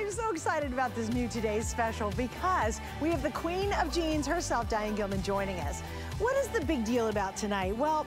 I'm so excited about this new Today's Special because we have the queen of jeans herself, Diane Gilman, joining us. What is the big deal about tonight? Well,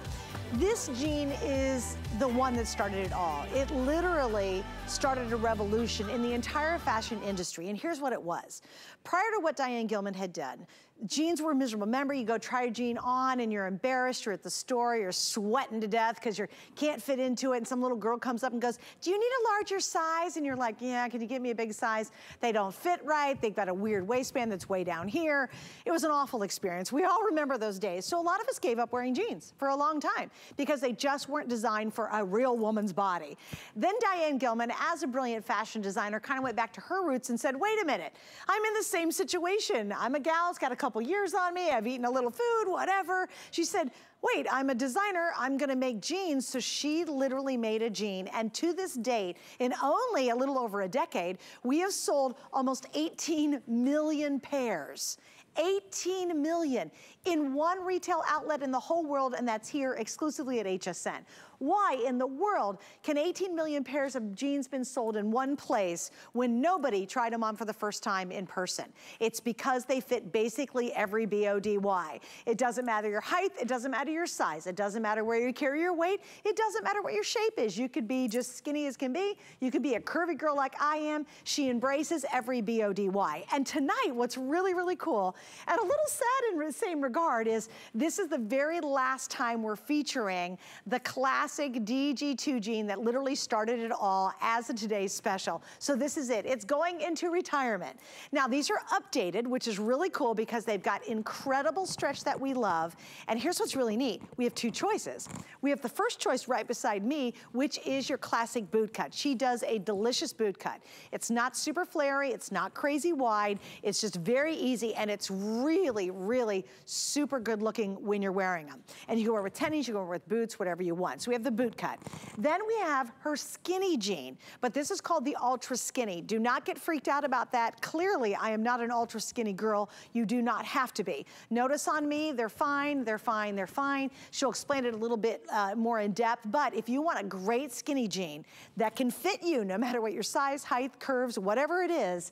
this jean is the one that started it all. It literally started a revolution in the entire fashion industry. And here's what it was. Prior to what Diane Gilman had done, jeans were miserable. Remember, you go try a jean on and you're embarrassed, you're at the store, you're sweating to death because you can't fit into it and some little girl comes up and goes, do you need a larger size? And you're like, yeah, can you give me a big size? They don't fit right, they've got a weird waistband that's way down here. It was an awful experience. We all remember those days. So a lot of us gave up wearing jeans for a long time because they just weren't designed for a real woman's body. Then Diane Gilman, as a brilliant fashion designer, kind of went back to her roots and said, wait a minute, I'm in the same situation. I'm a gal, it's got a couple years on me, I've eaten a little food, whatever. She said, wait, I'm a designer, I'm gonna make jeans. So she literally made a jean. And to this date, in only a little over a decade, we have sold almost 18 million pairs. 18 million in one retail outlet in the whole world, and that's here exclusively at HSN. Why in the world can 18 million pairs of jeans been sold in one place when nobody tried them on for the first time in person? It's because they fit basically every B-O-D-Y. It doesn't matter your height, it doesn't matter your size, it doesn't matter where you carry your weight, it doesn't matter what your shape is. You could be just skinny as can be, you could be a curvy girl like I am. She embraces every B-O-D-Y. And tonight, what's really, really cool, and a little sad in the same regard is this is the very last time we're featuring the class classic DG2 jean that literally started it all as a today's special. So this is it. It's going into retirement. Now these are updated, which is really cool because they've got incredible stretch that we love. And here's what's really neat. We have two choices. We have the first choice right beside me, which is your classic boot cut. She does a delicious boot cut. It's not super flary. It's not crazy wide. It's just very easy and it's really, really super good looking when you're wearing them. And you can wear with tennies, you can wear with boots, whatever you want. So we have the boot cut. Then we have her skinny jean, but this is called the ultra skinny. Do not get freaked out about that. Clearly, I am not an ultra skinny girl. You do not have to be. Notice on me, they're fine, they're fine, they're fine. She'll explain it a little bit uh, more in depth, but if you want a great skinny jean that can fit you no matter what your size, height, curves, whatever it is,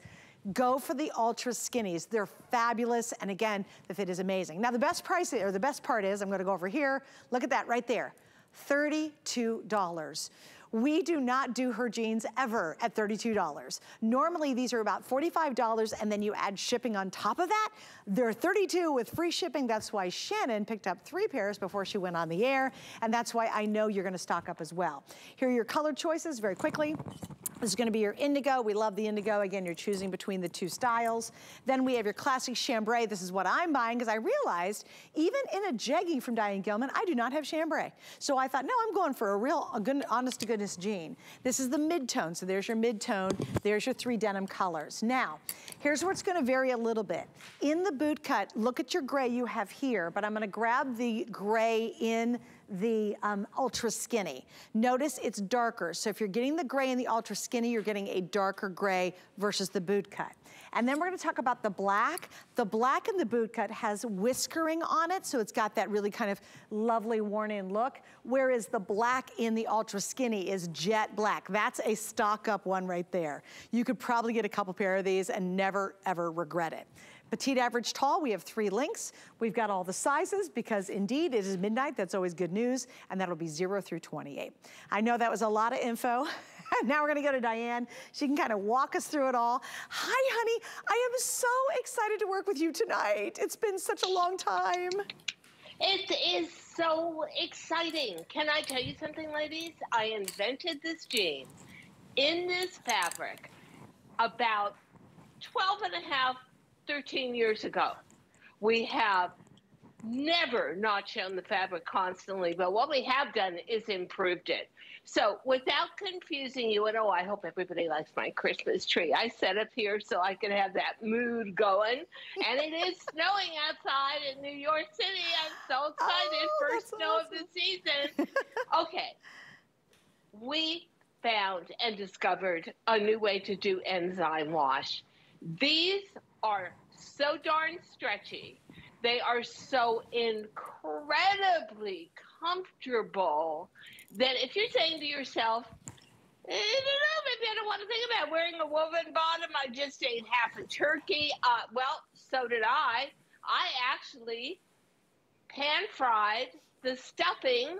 go for the ultra skinnies. They're fabulous, and again, the fit is amazing. Now the best price, or the best part is, I'm gonna go over here, look at that right there. $32. We do not do her jeans ever at $32. Normally these are about $45 and then you add shipping on top of that. They're 32 with free shipping. That's why Shannon picked up three pairs before she went on the air. And that's why I know you're gonna stock up as well. Here are your color choices very quickly. This is gonna be your indigo. We love the indigo. Again, you're choosing between the two styles. Then we have your classic chambray. This is what I'm buying because I realized even in a jegging from Diane Gilman, I do not have chambray. So I thought, no, I'm going for a real, a good, honest to goodness jean. This is the mid-tone. So there's your mid-tone. There's your three denim colors. Now, here's where it's gonna vary a little bit. In the boot cut, look at your gray you have here, but I'm gonna grab the gray in the um, ultra skinny. Notice it's darker. So if you're getting the gray in the ultra skinny, you're getting a darker gray versus the boot cut. And then we're gonna talk about the black. The black in the boot cut has whiskering on it, so it's got that really kind of lovely worn in look, whereas the black in the ultra skinny is jet black. That's a stock up one right there. You could probably get a couple pair of these and never ever regret it. Petite, average, tall, we have three links. We've got all the sizes because indeed it is midnight. That's always good news. And that'll be zero through 28. I know that was a lot of info. now we're gonna go to Diane. She can kind of walk us through it all. Hi, honey. I am so excited to work with you tonight. It's been such a long time. It is so exciting. Can I tell you something, ladies? I invented this jeans in this fabric about 12 and a half 13 years ago. We have never not shown the fabric constantly, but what we have done is improved it. So without confusing you at all, I hope everybody likes my Christmas tree. I set up here so I can have that mood going. And it is snowing outside in New York City. I'm so excited. Oh, First snow awesome. of the season. okay. We found and discovered a new way to do enzyme wash. These are so darn stretchy. They are so incredibly comfortable that if you're saying to yourself, I don't know. Maybe I don't want to think about wearing a woven bottom. I just ate half a turkey. Uh, well, so did I. I actually pan fried the stuffing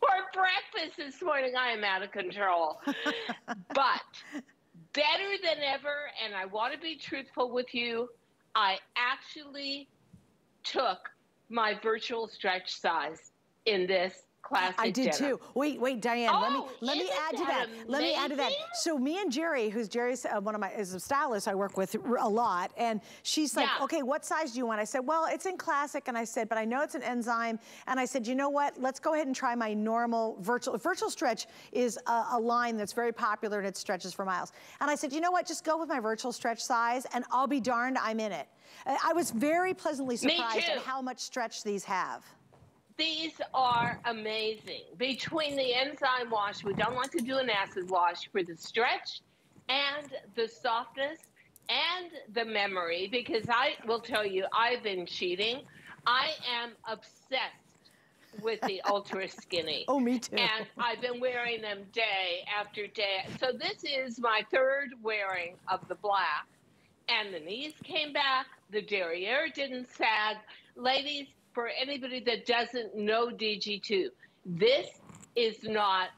for breakfast this morning. I am out of control. but better than ever, and I want to be truthful with you, I actually took my virtual stretch size in this classic I did too. Wait, wait, Diane. Oh, let me let me add to that that. Let me add to that. So me and Jerry, who's Jerry's uh, one of my is a stylist I work with a lot, and she's like, Yeah. okay, what size do you want? I said, well, it's in classic, and I said, but I know it's an enzyme, and I said, you know what? Let's go ahead and try my normal virtual virtual stretch is a, a line that's very popular and it stretches for miles. And I said, you know what? Just go with my virtual stretch size, and I'll be darned, I'm in it. Uh, I was very pleasantly surprised at how much stretch these have. These are amazing. Between the enzyme wash, we don't like to do an acid wash for the stretch and the softness and the memory because I will tell you, I've been cheating. I am obsessed with the ultra skinny. Oh, me too. And I've been wearing them day after day. So this is my third wearing of the black. And the knees came back. The derriere didn't sag. Ladies, for anybody that doesn't know DG2, this is not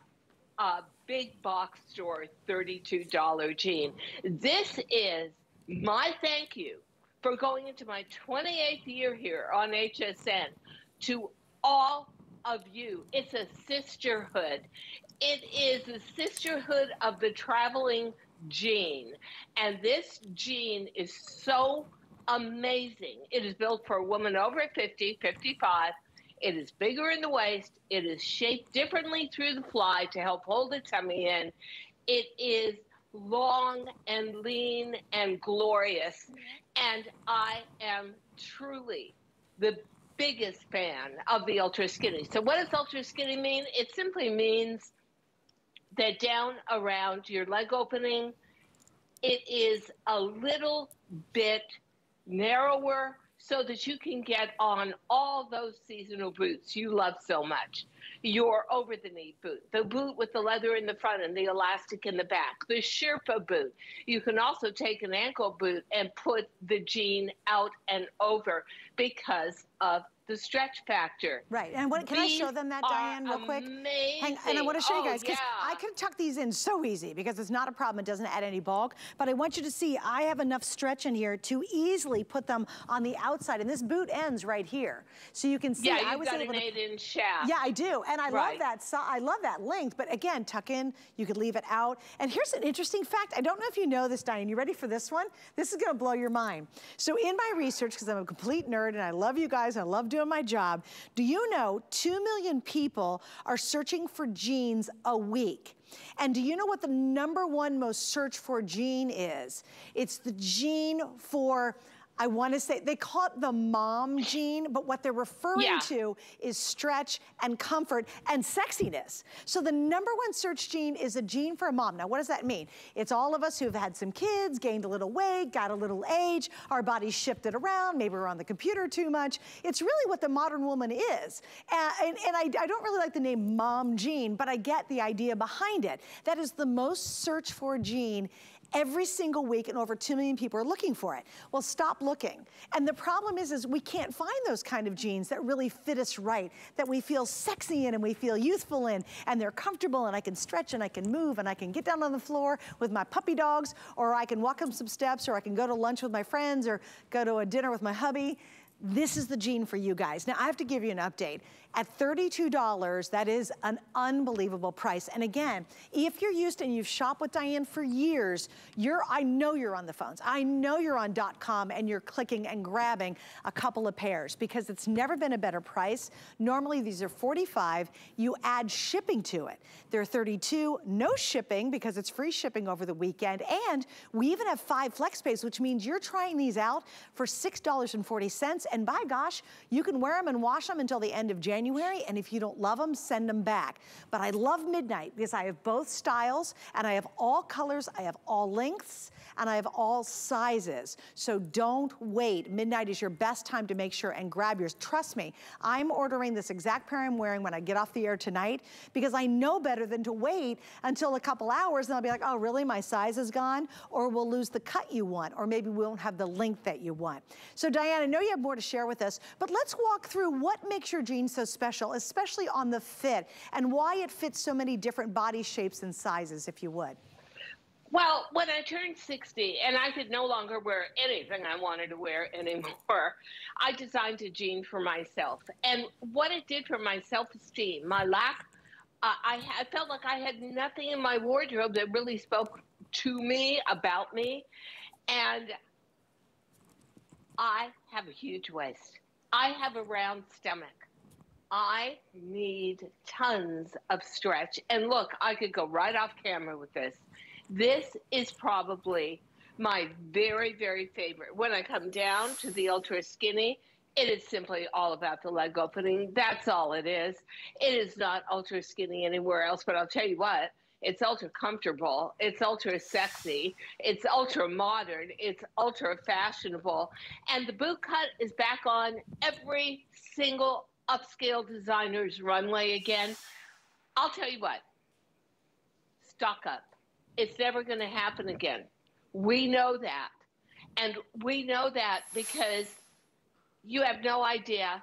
a big box store $32 jean. This is my thank you for going into my 28th year here on HSN to all of you. It's a sisterhood. It is a sisterhood of the traveling jean. And this jean is so amazing. It is built for a woman over 50, 55. It is bigger in the waist. It is shaped differently through the fly to help hold the tummy in. It is long and lean and glorious. And I am truly the biggest fan of the ultra skinny. So, what does ultra skinny mean? It simply means that down around your leg opening, it is a little bit narrower so that you can get on all those seasonal boots you love so much. Your over the knee boot, the boot with the leather in the front and the elastic in the back, the Sherpa boot. You can also take an ankle boot and put the jean out and over because of the stretch factor. Right, and what, can I show them that, Diane, real quick? Amazing. Hang, and I want to show you Oh, guys, because yeah. I can tuck these in so easy because it's not a problem, it doesn't add any bulk, but I want you to see I have enough stretch in here to easily put them on the outside, and this boot ends right here. So you can see Yeah, I was got able an to eight-inch shaft. yeah, I do, and I love that. So I love that length. But again, tuck in. You could leave it out. And here's an interesting fact. I don't know if you know this, Diane. You ready for this one? This is going to blow your mind. So in my research, because I'm a complete nerd and I love you guys, I love doing my job. Do you know two million people are searching for jeans a week? And do you know what the number one most searched for jean is? It's the jean for. I want to say, they call it the mom jean, but what they're referring Yeah. to is stretch and comfort and sexiness. So the number one search jean is a jean for a mom. Now, what does that mean? It's all of us who've had some kids, gained a little weight, got a little age, our bodies shifted around, maybe we're on the computer too much. It's really what the modern woman is. And, and, and I, I don't really like the name mom jean, but I get the idea behind it. That is the most searched for jean every single week and over 2 million people are looking for it. Well, stop looking. And the problem is, is we can't find those kind of jeans that really fit us right, that we feel sexy in and we feel youthful in, and they're comfortable and I can stretch and I can move and I can get down on the floor with my puppy dogs, or I can walk up some steps, or I can go to lunch with my friends, or go to a dinner with my hubby. This is the jean for you guys. Now, I have to give you an update. At $32, that is an unbelievable price. And again, if you're used and you've shopped with Diane for years, you're, I know you're on the phones. I know you're on .com and you're clicking and grabbing a couple of pairs because it's never been a better price. Normally, these are 45. You add shipping to it. They're 32, no shipping because it's free shipping over the weekend. And we even have five flex pays, which means you're trying these out for $6.40. And by gosh, you can wear them and wash them until the end of January. And if you don't love them, send them back. But I love Midnight because I have both styles and I have all colors, I have all lengths, and I have all sizes. So don't wait. Midnight is your best time to make sure and grab yours. Trust me, I'm ordering this exact pair I'm wearing when I get off the air tonight because I know better than to wait until a couple hours and I'll be like, oh really, my size is gone? Or we'll lose the cut you want, or maybe we won't have the length that you want. So Diane, I know you have more to share with us, but let's walk through what makes your jeans so special, especially on the fit, and why it fits so many different body shapes and sizes, if you would. Well, when I turned 60 and I could no longer wear anything I wanted to wear anymore, I designed a jean for myself. And what it did for my self esteem, my lack, uh, I, I felt like I had nothing in my wardrobe that really spoke to me, about me. And I have a huge waist, I have a round stomach. I need tons of stretch. And look, I could go right off camera with this. This is probably my very, very favorite. When I come down to the ultra skinny, it is simply all about the leg opening. That's all it is. It is not ultra skinny anywhere else, but I'll tell you what, it's ultra comfortable. It's ultra sexy. It's ultra modern. It's ultra fashionable. And the boot cut is back on every single upscale designer's runway again. I'll tell you what, stock up it's never going to happen again. We know that. And we know that because you have no idea.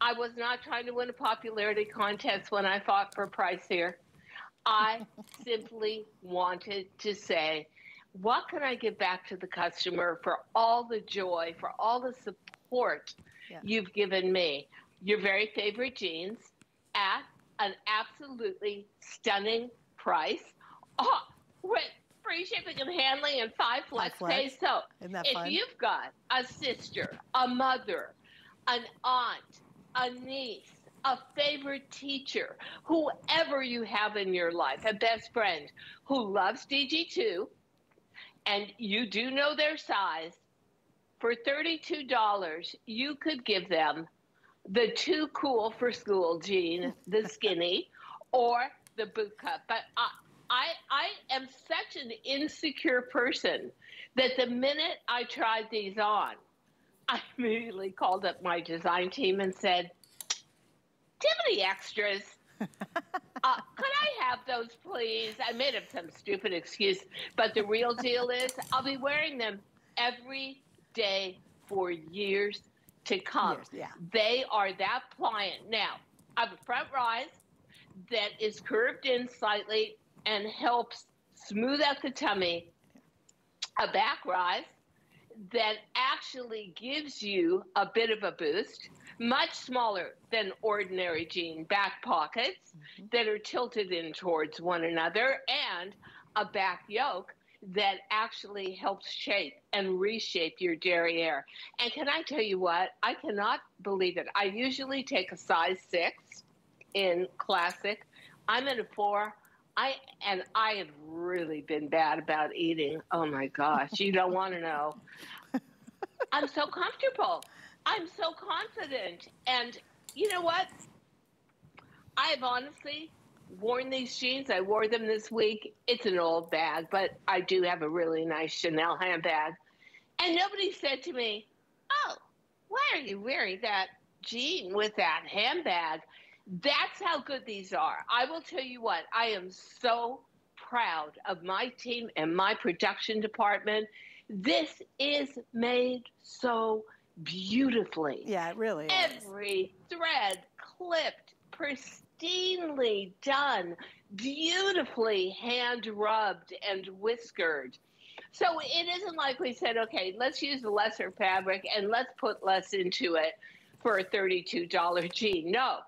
I was not trying to win a popularity contest when I fought for price here. I simply wanted to say, what can I give back to the customer for all the joy, for all the support yeah. you've given me? Your very favorite jeans at an absolutely stunning price. Oh, with free shipping and handling and five flex, five flex. So if fun? you've got a sister, a mother, an aunt, a niece, a favorite teacher, whoever you have in your life, a best friend who loves DG2, and you do know their size, for $32, you could give them the too cool for school jean, the skinny, or the boot cut. But uh, I, I am such an insecure person that the minute I tried these on, I immediately called up my design team and said, Do you have any extras? uh, could I have those, please? I made up some stupid excuse, but the real deal is I'll be wearing them every day for years to come. Years, yeah. They are that pliant. Now, I have a front rise that is curved in slightly and helps smooth out the tummy, a back rise that actually gives you a bit of a boost, much smaller than ordinary jean back pockets mm-hmm. that are tilted in towards one another, and a back yoke that actually helps shape and reshape your derriere. And can I tell you what? I cannot believe it. I usually take a size six in classic. I'm at a four. I and I have really been bad about eating. Oh my gosh, you don't want to know. I'm so comfortable. I'm so confident. And you know what? I've honestly worn these jeans. I wore them this week. It's an old bag, but I do have a really nice Chanel handbag. And nobody said to me, Oh, why are you wearing that jean with that handbag? That's how good these are. I will tell you what, I am so proud of my team and my production department. This is made so beautifully. Yeah, it really Every is. thread clipped, pristinely done, beautifully hand rubbed and whiskered. So it isn't like we said, okay, let's use the lesser fabric and let's put less into it for a $32 jean. No,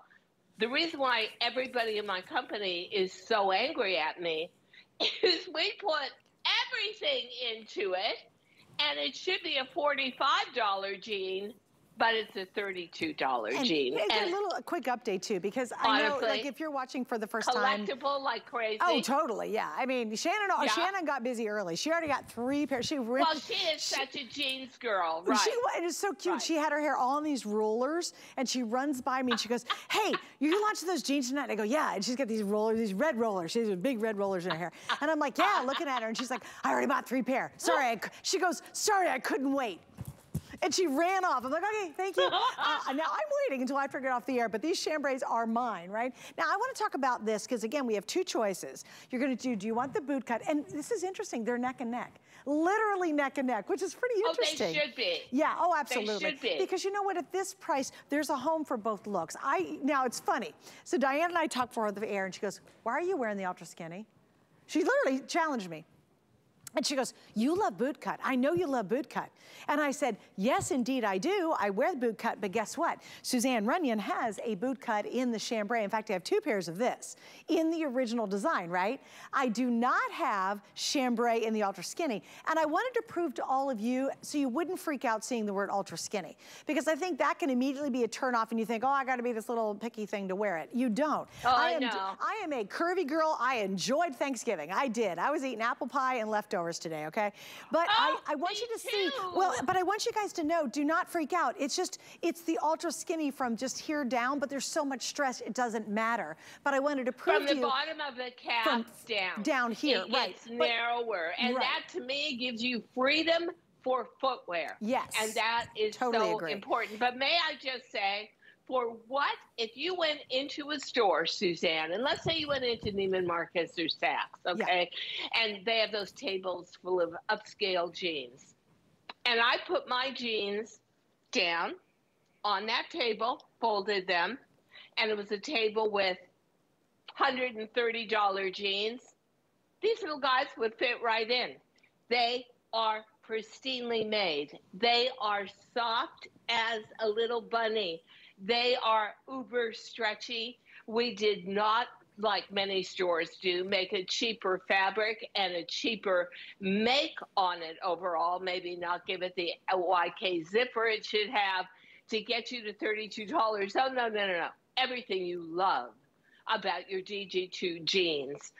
the reason why everybody in my company is so angry at me is we put everything into it and it should be a $45 jean but it's a $32 and jean. And a little a quick update too, because I know like if you're watching for the first time. Collectible like crazy. Oh, totally, yeah. I mean, Shannon oh, yeah. Shannon got busy early. She already got three pairs. She ripped. Well, she is she, such a jeans girl, right. She, it is so cute. Right. She had her hair all in these rollers and she runs by me and she goes, hey, you launching those jeans tonight? And I go, yeah. And she's got these rollers, these red rollers. She has big red rollers in her hair. And I'm like, yeah, looking at her. And she's like, I already bought three pair. Sorry. I, she goes, sorry, I couldn't wait. And she ran off. I'm like, okay, thank you. Uh, now I'm waiting until I figure it off the air, but these chambrays are mine, right? Now I want to talk about this because again, we have two choices. You're going to do, do you want the boot cut? And this is interesting, they're neck and neck. Literally neck and neck, which is pretty interesting. Oh, they should be. Yeah, oh, absolutely. They should be. Because you know what, at this price, there's a home for both looks. I Now, it's funny. So Diane and I talked for the air, and she goes, why are you wearing the ultra skinny? She literally challenged me. And she goes, you love boot cut. I know you love boot cut. And I said, yes, indeed I do. I wear the boot cut, but guess what? Suzanne Runyan has a boot cut in the chambray. In fact, I have two pairs of this in the original design, right? I do not have chambray in the ultra skinny. And I wanted to prove to all of you so you wouldn't freak out seeing the word ultra skinny. Because I think that can immediately be a turnoff and you think, oh, I gotta be this little picky thing to wear it. You don't. Oh, I, am, know. I am a curvy girl. I enjoyed Thanksgiving. I did. I was eating apple pie and leftovers hours today, okay? But oh, I, I want you to too. see, well, but I want you guys to know, do not freak out. It's just, it's the ultra skinny from just here down, but there's so much stress, it doesn't matter. But I wanted to prove from to you. From the bottom of the calf down. Down here, it right. It's narrower. And right. that to me gives you freedom for footwear. Yes. And that is totally so agree. important. But may I just say, for what if you went into a store, Suzanne, and let's say you went into Neiman Marcus or Saks, okay, yeah. and they have those tables full of upscale jeans, and I put my jeans down on that table, folded them, and it was a table with $130 jeans. These little guys would fit right in. They are pristinely made. They are soft as a little bunny. They are uber stretchy. We did not like many stores do, make a cheaper fabric and a cheaper make on it overall. Maybe not give it the YK zipper it should have to get you to $32. Oh, no, no, no, no. Everything you love about your DG2 jeans.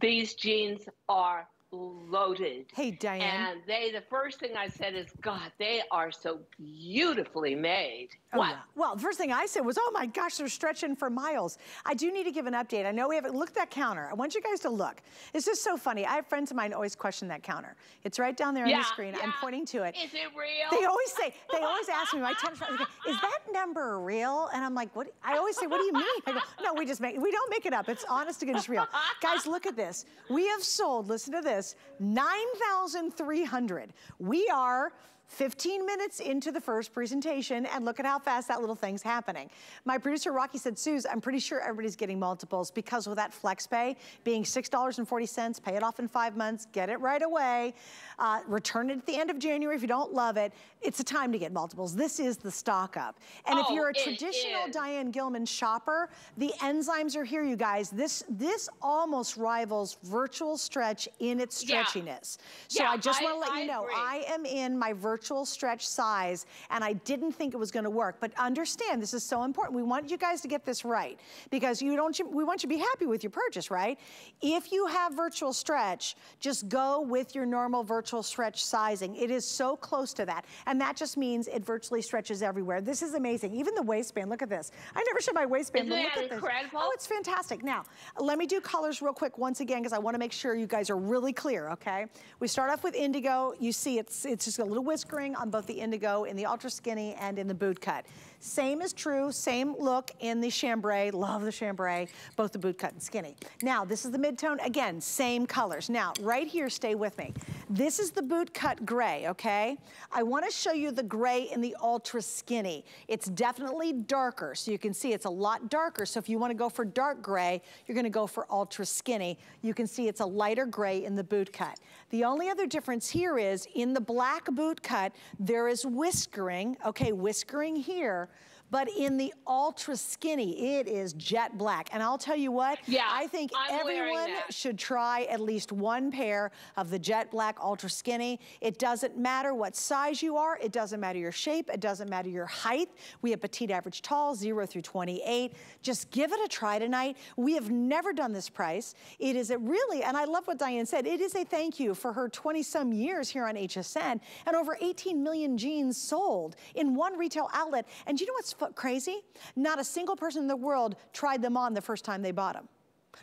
These jeans are loaded. Hey, Diane. And they, the first thing I said is, God, they are so beautifully made. Oh, what? Yeah. Well, the first thing I said was, oh my gosh, they're stretching for miles. I do need to give an update. I know we haven't looked at that counter. I want you guys to look. It's just so funny. I have friends of mine always question that counter. It's right down there yeah, on the screen. Yeah. I'm pointing to it. Is it real? They always say, they always ask me, my tennis friends, is that number real? And I'm like, what? I always say, what do you mean? I go, no, we just make, we don't make it up. It's honest to goodness real. Guys, look at this. We have sold, listen to this, 9,300. We are 15 minutes into the first presentation and look at how fast that little thing's happening. My producer Rocky said, Suze, I'm pretty sure everybody's getting multiples because with that flex pay being $6.40, pay it off in five months, get it right away, uh, return it at the end of January if you don't love it, it's a time to get multiples. This is the stock up. And oh, if you're a traditional Diane Gilman shopper, the enzymes are here, you guys. This, this almost rivals virtual stretch in its stretchiness. Yeah. So yeah, I just want to let I you know, agree. I am in my virtual virtual stretch size, and I didn't think it was gonna work. But understand, this is so important. We want you guys to get this right because you don't. we want you to be happy with your purchase, right? If you have virtual stretch, just go with your normal virtual stretch sizing. It is so close to that. And that just means it virtually stretches everywhere. This is amazing. Even the waistband, look at this. I never show my waistband, Isn't but look at incredible? this. Oh, it's fantastic. Now, let me do colors real quick once again because I wanna make sure you guys are really clear, okay? We start off with indigo. You see it's, it's just a little whisk whiskering on both the indigo in the ultra skinny and in the boot cut. Same is true, same look in the chambray, love the chambray, both the boot cut and skinny. Now, this is the mid-tone, again, same colors. Now, right here, stay with me. This is the boot cut gray, okay? I wanna show you the gray in the ultra skinny. It's definitely darker, so you can see it's a lot darker. So if you wanna go for dark gray, you're gonna go for ultra skinny. You can see it's a lighter gray in the boot cut. The only other difference here is in the black boot cut, there is whiskering, okay, whiskering here, but in the ultra skinny, it is jet black. And I'll tell you what, yeah, I think I'm everyone should try at least one pair of the jet black ultra skinny. It doesn't matter what size you are. It doesn't matter your shape. It doesn't matter your height. We have petite, average, tall, zero through 28. Just give it a try tonight. We have never done this price. It is a really, and I love what Diane said, it is a thank you for her 20 some years here on HSN and over 18 million jeans sold in one retail outlet. And you know what's crazy? Not a single person in the world tried them on the first time they bought them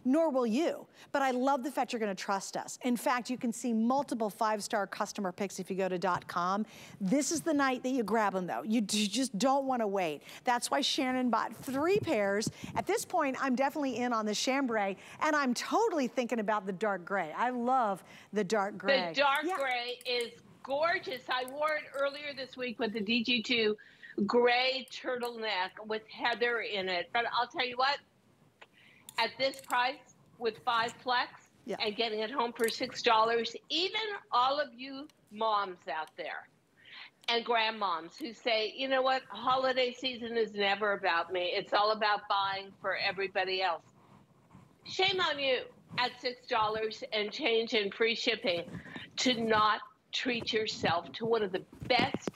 nor will you. But I love the fact you're gonna trust us. In fact, you can see multiple five-star customer picks if you go to dot .com. This is the night that you grab them though. You, you just don't wanna wait. That's why Shannon bought three pairs. At this point, I'm definitely in on the chambray, and I'm totally thinking about the dark gray. I love the dark gray. The dark yeah. gray is gorgeous. I wore it earlier this week with the DG2 gray turtleneck with heather in it. But I'll tell you what, at this price with five flex yeah. and getting it home for $6, even all of you moms out there and grandmoms who say, you know what, holiday season is never about me. It's all about buying for everybody else. Shame on you at $6 and change and free shipping to not treat yourself to one of the best,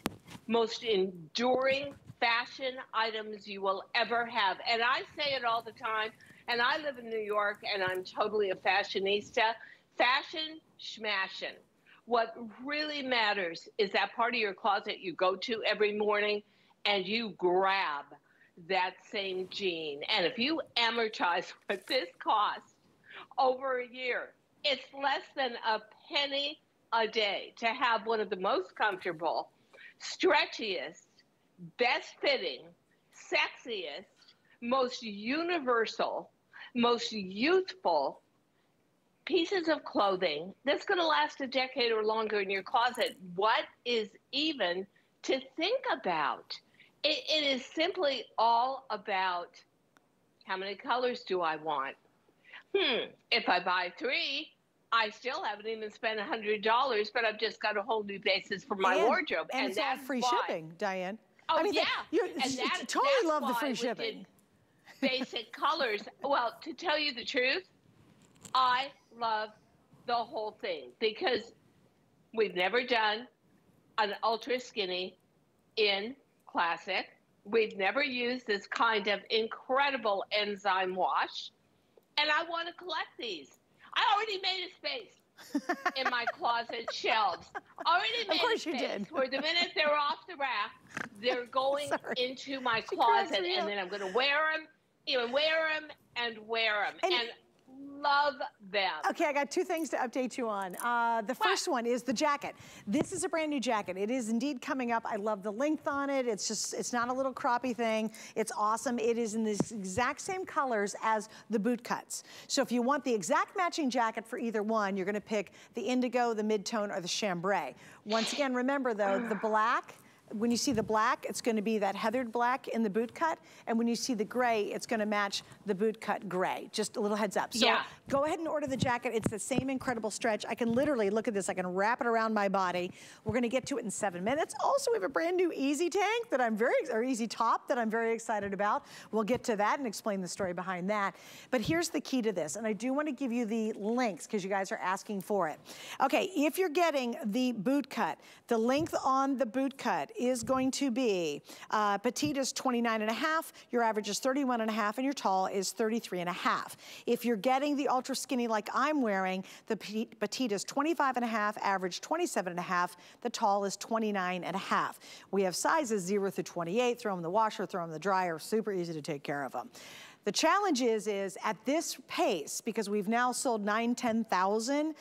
most enduring fashion items you will ever have. And I say it all the time and I live in New York and I'm totally a fashionista. Fashion, schmashin. What really matters is that part of your closet you go to every morning and you grab that same jean. And if you amortize what this costs over a year, it's less than a penny a day to have one of the most comfortable, stretchiest, best fitting, sexiest, most universal most youthful pieces of clothing that's going to last a decade or longer in your closet. What is even to think about? it, it is simply all about how many colors do I want? Hmm, if I buy three, I still haven't even spent $100, but I've just got a whole new basis for my and, wardrobe. And, and it's all free why. shipping, Diane. Oh, I mean, yeah. You that, totally love the free shipping basic colors. Well, to tell you the truth, I love the whole thing because we've never done an ultra skinny in classic. We've never used this kind of incredible enzyme wash. And I want to collect these. I already made a space in my closet shelves. Already made a space where the minute they're off the rack, they're going into my closet and then I'm going to wear them you know, wear them and wear them. And, and love them. Okay, I got two things to update you on. Uh, the what? first one is the jacket. This is a brand new jacket. It is indeed coming up. I love the length on it. It's just, it's not a little croppy thing. It's awesome. It is in the exact same colors as the boot cuts. So if you want the exact matching jacket for either one, you're gonna pick the indigo, the mid-tone, or the chambray. Once again, remember though, the black, when you see the black, it's gonna be that heathered black in the boot cut. And when you see the gray, it's gonna match the boot cut gray. Just a little heads up. So yeah. Go ahead and order the jacket. It's the same incredible stretch. I can literally, look at this, I can wrap it around my body. We're gonna get to it in seven minutes. Also, we have a brand new Easy Tank that I'm very, or Easy Top that I'm very excited about. We'll get to that and explain the story behind that. But here's the key to this, and I do wanna give you the links because you guys are asking for it. Okay, if you're getting the boot cut, the length on the boot cut is going to be, uh, petite is 29 and a half, your average is 31 and a half, and your tall is 33 and a half. If you're getting the ultra skinny like I'm wearing, the petite is 25 and a half, average 27 and a half, the tall is 29 and a half. We have sizes 0 through 28, throw them in the washer, throw them in the dryer, super easy to take care of them. The challenge is, is at this pace, because we've now sold 9, 10,000,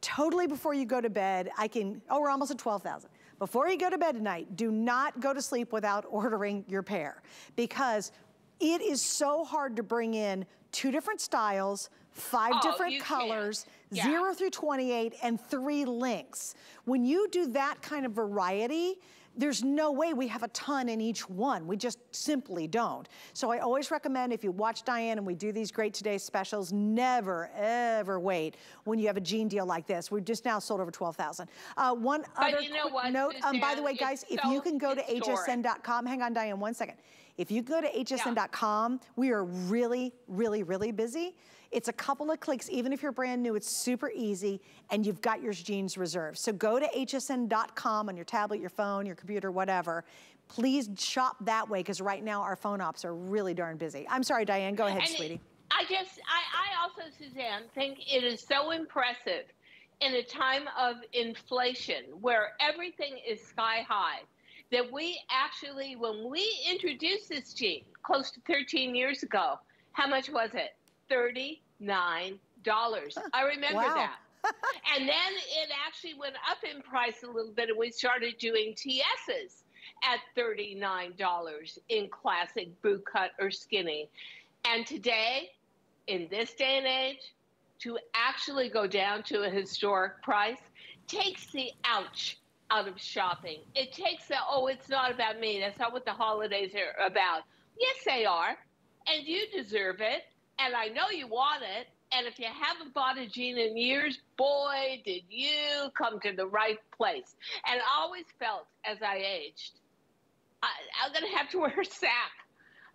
totally before you go to bed, I can, oh, we're almost at 12,000. Before you go to bed tonight, do not go to sleep without ordering your pair because it is so hard to bring in two different styles, five oh, different colors, yeah. zero through 28, and three links. When you do that kind of variety, there's no way we have a ton in each one. We just simply don't. So I always recommend if you watch Diane and we do these great today specials, never, ever wait when you have a jean deal like this. We've just now sold over 12,000. Uh, one but other you know what, note, um, by the way, guys, if so you can go to hsn.com, hang on, Diane, one second. If you go to hsn.com, yeah. we are really, really, really busy. It's a couple of clicks, even if you're brand new, it's super easy, and you've got your jeans reserved. So go to hsn.com on your tablet, your phone, your computer, whatever. Please shop that way, because right now our phone ops are really darn busy. I'm sorry, Diane, go ahead, and sweetie. I just, I, I also, Suzanne, think it is so impressive in a time of inflation where everything is sky high that we actually, when we introduced this jean close to 13 years ago, how much was it? $39. I remember wow. that. and then it actually went up in price a little bit, and we started doing TSs at $39 in classic boot cut or skinny. And today, in this day and age, to actually go down to a historic price takes the ouch out of shopping. It takes the, oh, it's not about me. That's not what the holidays are about. Yes, they are. And you deserve it. And I know you want it. And if you haven't bought a jean in years, boy, did you come to the right place. And I always felt as I aged, I, I'm going to have to wear a sack.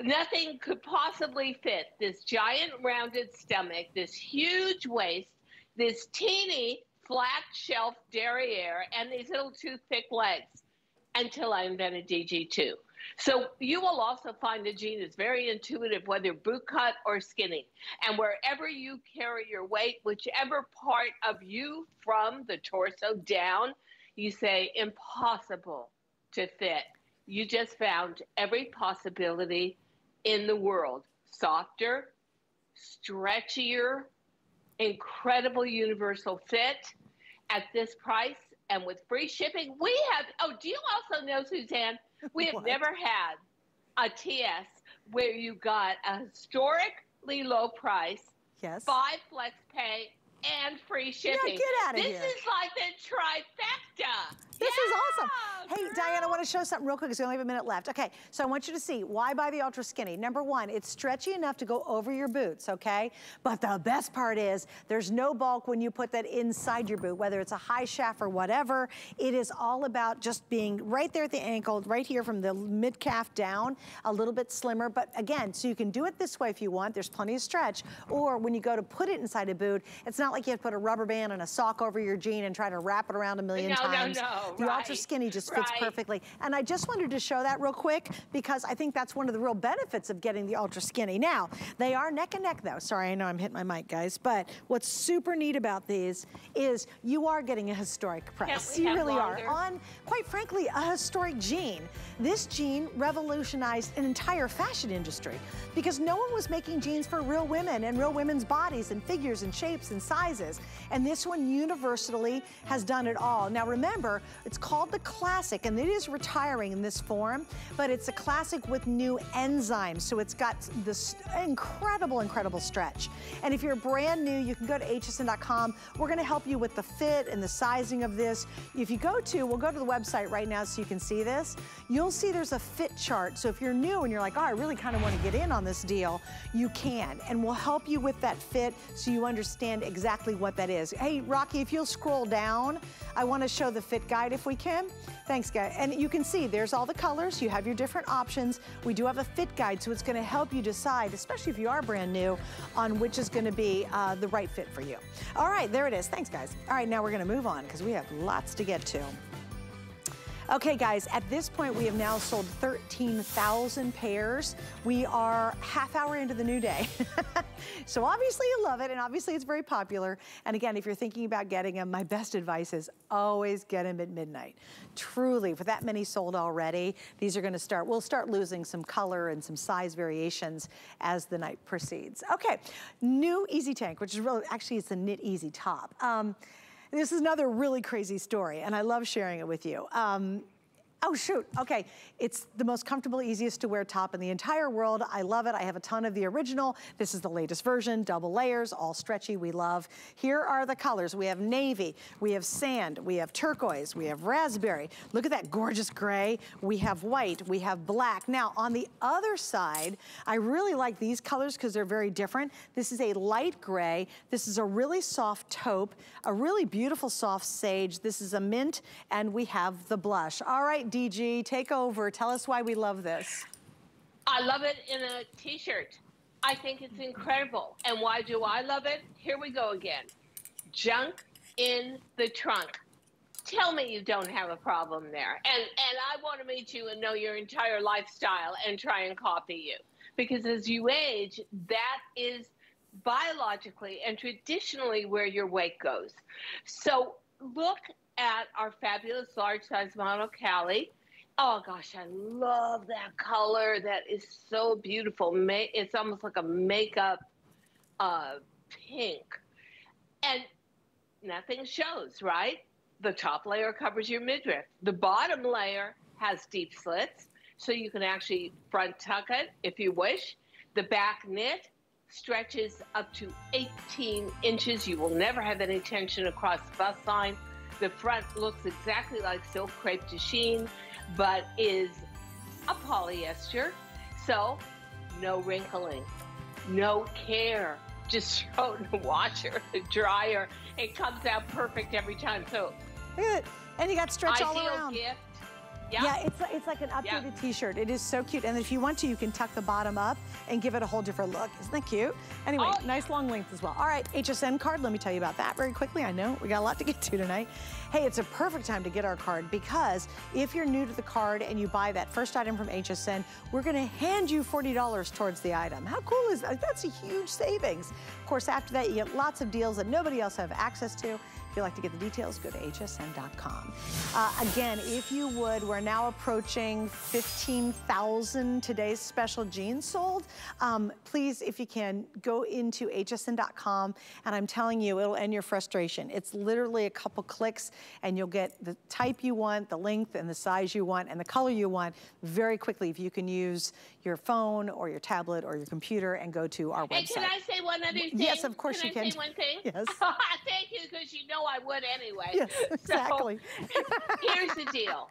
Nothing could possibly fit this giant rounded stomach, this huge waist, this teeny flat shelf derriere, and these little two thick legs until I invented DG2. So you will also find the jean is very intuitive, whether boot cut or skinny. And wherever you carry your weight, whichever part of you from the torso down, you say impossible to fit. You just found every possibility in the world. Softer, stretchier, incredible universal fit at this price and with free shipping. We have, oh, do you also know, Suzanne, we have never had a TS where you got a historically low price, yes. five flex pay, and free shipping. Yeah, get out of this here. This is like the trifecta. This yeah, is awesome. Hey, girl. Diane, I want to show something real quick because we only have a minute left. Okay, so I want you to see why buy the Ultra Skinny. Number one, it's stretchy enough to go over your boots, okay? But the best part is there's no bulk when you put that inside your boot, whether it's a high shaft or whatever. It is all about just being right there at the ankle, right here from the mid-calf down, a little bit slimmer. But again, so you can do it this way if you want. There's plenty of stretch. Or when you go to put it inside a boot, it's not like you have to put a rubber band and a sock over your jean and try to wrap it around a million no, times. No, no, The right. Ultra Skinny just fits right. perfectly. And I just wanted to show that real quick because I think that's one of the real benefits of getting the Ultra Skinny. Now, they are neck and neck though. Sorry, I know I'm hitting my mic, guys. But what's super neat about these is you are getting a historic price. You really longer? are. On, quite frankly, a historic jean. This jean revolutionized an entire fashion industry because no one was making jeans for real women and real women's bodies and figures and shapes and sizes. And this one universally has done it all. Now remember, it's called the Classic and it is retiring in this form, but it's a Classic with new enzymes. So it's got this incredible, incredible stretch. And if you're brand new, you can go to hsn.com. We're gonna help you with the fit and the sizing of this. If you go to, we'll go to the website right now so you can see this. You'll see there's a fit chart. So if you're new and you're like, oh, I really kind of want to get in on this deal, you can. And we'll help you with that fit so you understand exactly what that is. Hey, Rocky, if you'll scroll down, I want to show the fit guide if we can. Thanks, guys. And you can see there's all the colors. You have your different options. We do have a fit guide, so it's going to help you decide, especially if you are brand new, on which is going to be uh, the right fit for you. All right, there it is. Thanks, guys. All right, now we're going to move on because we have lots to get to. Okay, guys, at this point, we have now sold 13,000 pairs. We are half hour into the new day. so obviously you love it, and obviously it's very popular. And again, if you're thinking about getting them, my best advice is always get them at midnight. Truly, for that many sold already, these are gonna start, we'll start losing some color and some size variations as the night proceeds. Okay, new Easy Tank, which is really, actually it's a knit easy top. Um, this is another really crazy story, and I love sharing it with you. Um, Oh shoot, okay. It's the most comfortable, easiest to wear top in the entire world. I love it. I have a ton of the original. This is the latest version, double layers, all stretchy, we love. Here are the colors. We have navy, we have sand, we have turquoise, we have raspberry. Look at that gorgeous gray. We have white, we have black. Now on the other side, I really like these colors because they're very different. This is a light gray. This is a really soft taupe, a really beautiful soft sage. This is a mint, and we have the blush. All right, DG, take over. Tell us why we love this. I love it in a t-shirt. I think it's incredible. And why do I love it? Here we go again. Junk in the trunk. Tell me you don't have a problem there. And and I want to meet you and know your entire lifestyle and try and copy you. Because as you age, that is biologically and traditionally where your weight goes. So look at our fabulous large size model, Callie. Oh gosh, I love that color. That is so beautiful. It's almost like a makeup uh, pink. And nothing shows, right? The top layer covers your midriff. The bottom layer has deep slits, so you can actually front tuck it if you wish. The back knit stretches up to 18 inches. You will never have any tension across the bust line. The front looks exactly like silk crepe de chine, but is a polyester. So no wrinkling, no care. Just throw it in the washer, the dryer. It comes out perfect every time. So look at it. And you got stretch all around. Gift yeah. yeah, it's, it's like an updated yeah. t-shirt. It is so cute. And if you want to, you can tuck the bottom up and give it a whole different look. Isn't that cute? Anyway, oh, nice long length as well. All right, HSN card. Let me tell you about that very quickly. I know we got a lot to get to tonight. Hey, it's a perfect time to get our card because if you're new to the card and you buy that first item from HSN, we're going to hand you $40 towards the item. How cool is that? That's a huge savings. Of course, after that, you get lots of deals that nobody else have access to. If you'd like to get the details, go to hsn.com. Uh, again, if you would, we're now approaching 15,000 today's special jeans sold. Um, please, if you can, go into hsn.com and I'm telling you, it'll end your frustration. It's literally a couple clicks and you'll get the type you want, the length and the size you want and the color you want very quickly if you can use your phone or your tablet or your computer and go to our website. Hey, can I say one other thing? Yes, of course can you can. Say one thing? Yes. Thank you, because you know I would anyway. Yes, exactly. So, here's the deal.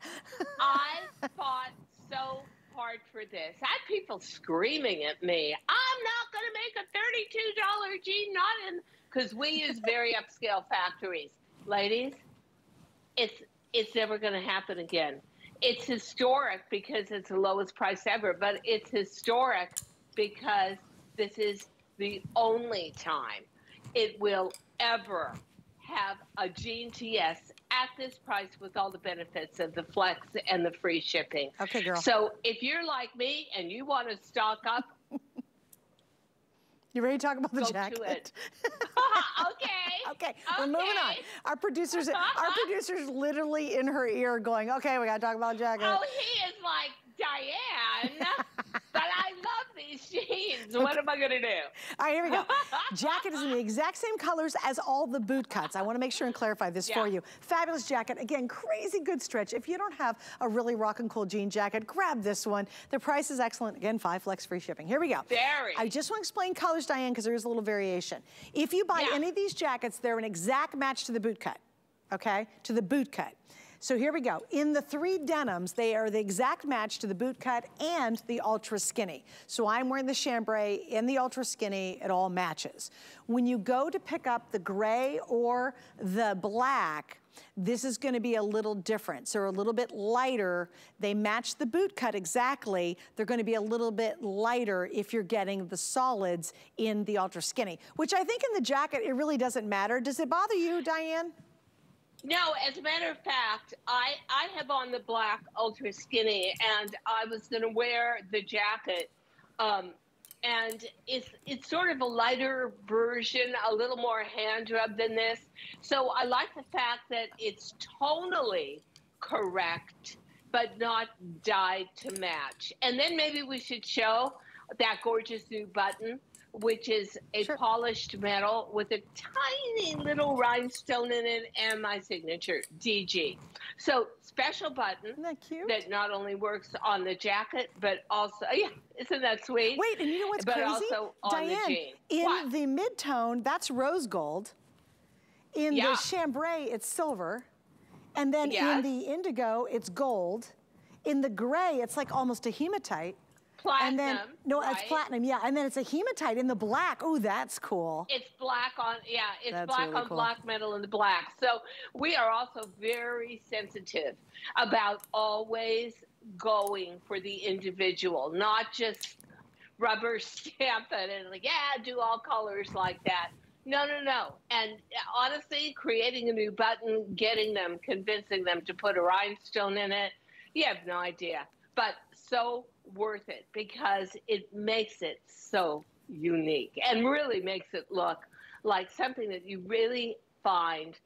I fought so hard for this. I had people screaming at me, I'm not going to make a $32 jean, not in, because we use very upscale factories. Ladies, it's, it's never going to happen again. It's historic because it's the lowest price ever, but it's historic because this is the only time it will ever have a TS at this price with all the benefits of the flex and the free shipping. Okay, girl. So if you're like me and you want to stock up, you ready to talk about the Go jacket? okay. okay. We're moving on. Our producers, our producers, literally in her ear, going, "Okay, we got to talk about jacket." Oh, he is like Diane. But I love these jeans. What am I to do? All right, here we go. jacket is in the exact same colors as all the boot cuts. I want to make sure and clarify this yeah. for you. Fabulous jacket. Again, crazy good stretch. If you don't have a really rock and cool jean jacket, grab this one. The price is excellent. Again, five flex free shipping. Here we go. Very. I just want to explain colors, Diane, because there is a little variation. If you buy yeah. any of these jackets, they're an exact match to the boot cut, okay? To the boot cut. So here we go. In the three denims, they are the exact match to the boot cut and the ultra skinny. So I'm wearing the chambray in the ultra skinny, it all matches. When you go to pick up the gray or the black, this is gonna be a little different. So a little bit lighter. They match the boot cut exactly. They're gonna be a little bit lighter if you're getting the solids in the ultra skinny, which I think in the jacket, it really doesn't matter. Does it bother you, Diane? No, as a matter of fact, I I have on the black ultra skinny, and I was going to wear the jacket, um, and it's it's sort of a lighter version, a little more hand rub than this. So I like the fact that it's tonally correct, but not dyed to match. And then maybe we should show that gorgeous new button which is a sure. polished metal with a tiny little rhinestone in it and my signature, DG. So special button that, that not only works on the jacket, but also, yeah, isn't that sweet? Wait, and you know what's but crazy? also on Diane, the in what? the mid-tone, that's rose gold. In yeah. the chambray, it's silver. And then yes. in the indigo, it's gold. In the gray, it's like almost a hematite. Platinum, and then no, right? it's platinum, yeah. And then it's a hematite in the black. Oh, that's cool. It's black on, yeah, it's that's black really on cool. black metal in the black. So we are also very sensitive about always going for the individual, not just rubber stamp it and like, yeah, do all colors like that. No, no, no. And honestly, creating a new button, getting them, convincing them to put a rhinestone in it, you have no idea. But so worth it because it makes it so unique and really makes it look like something that you really find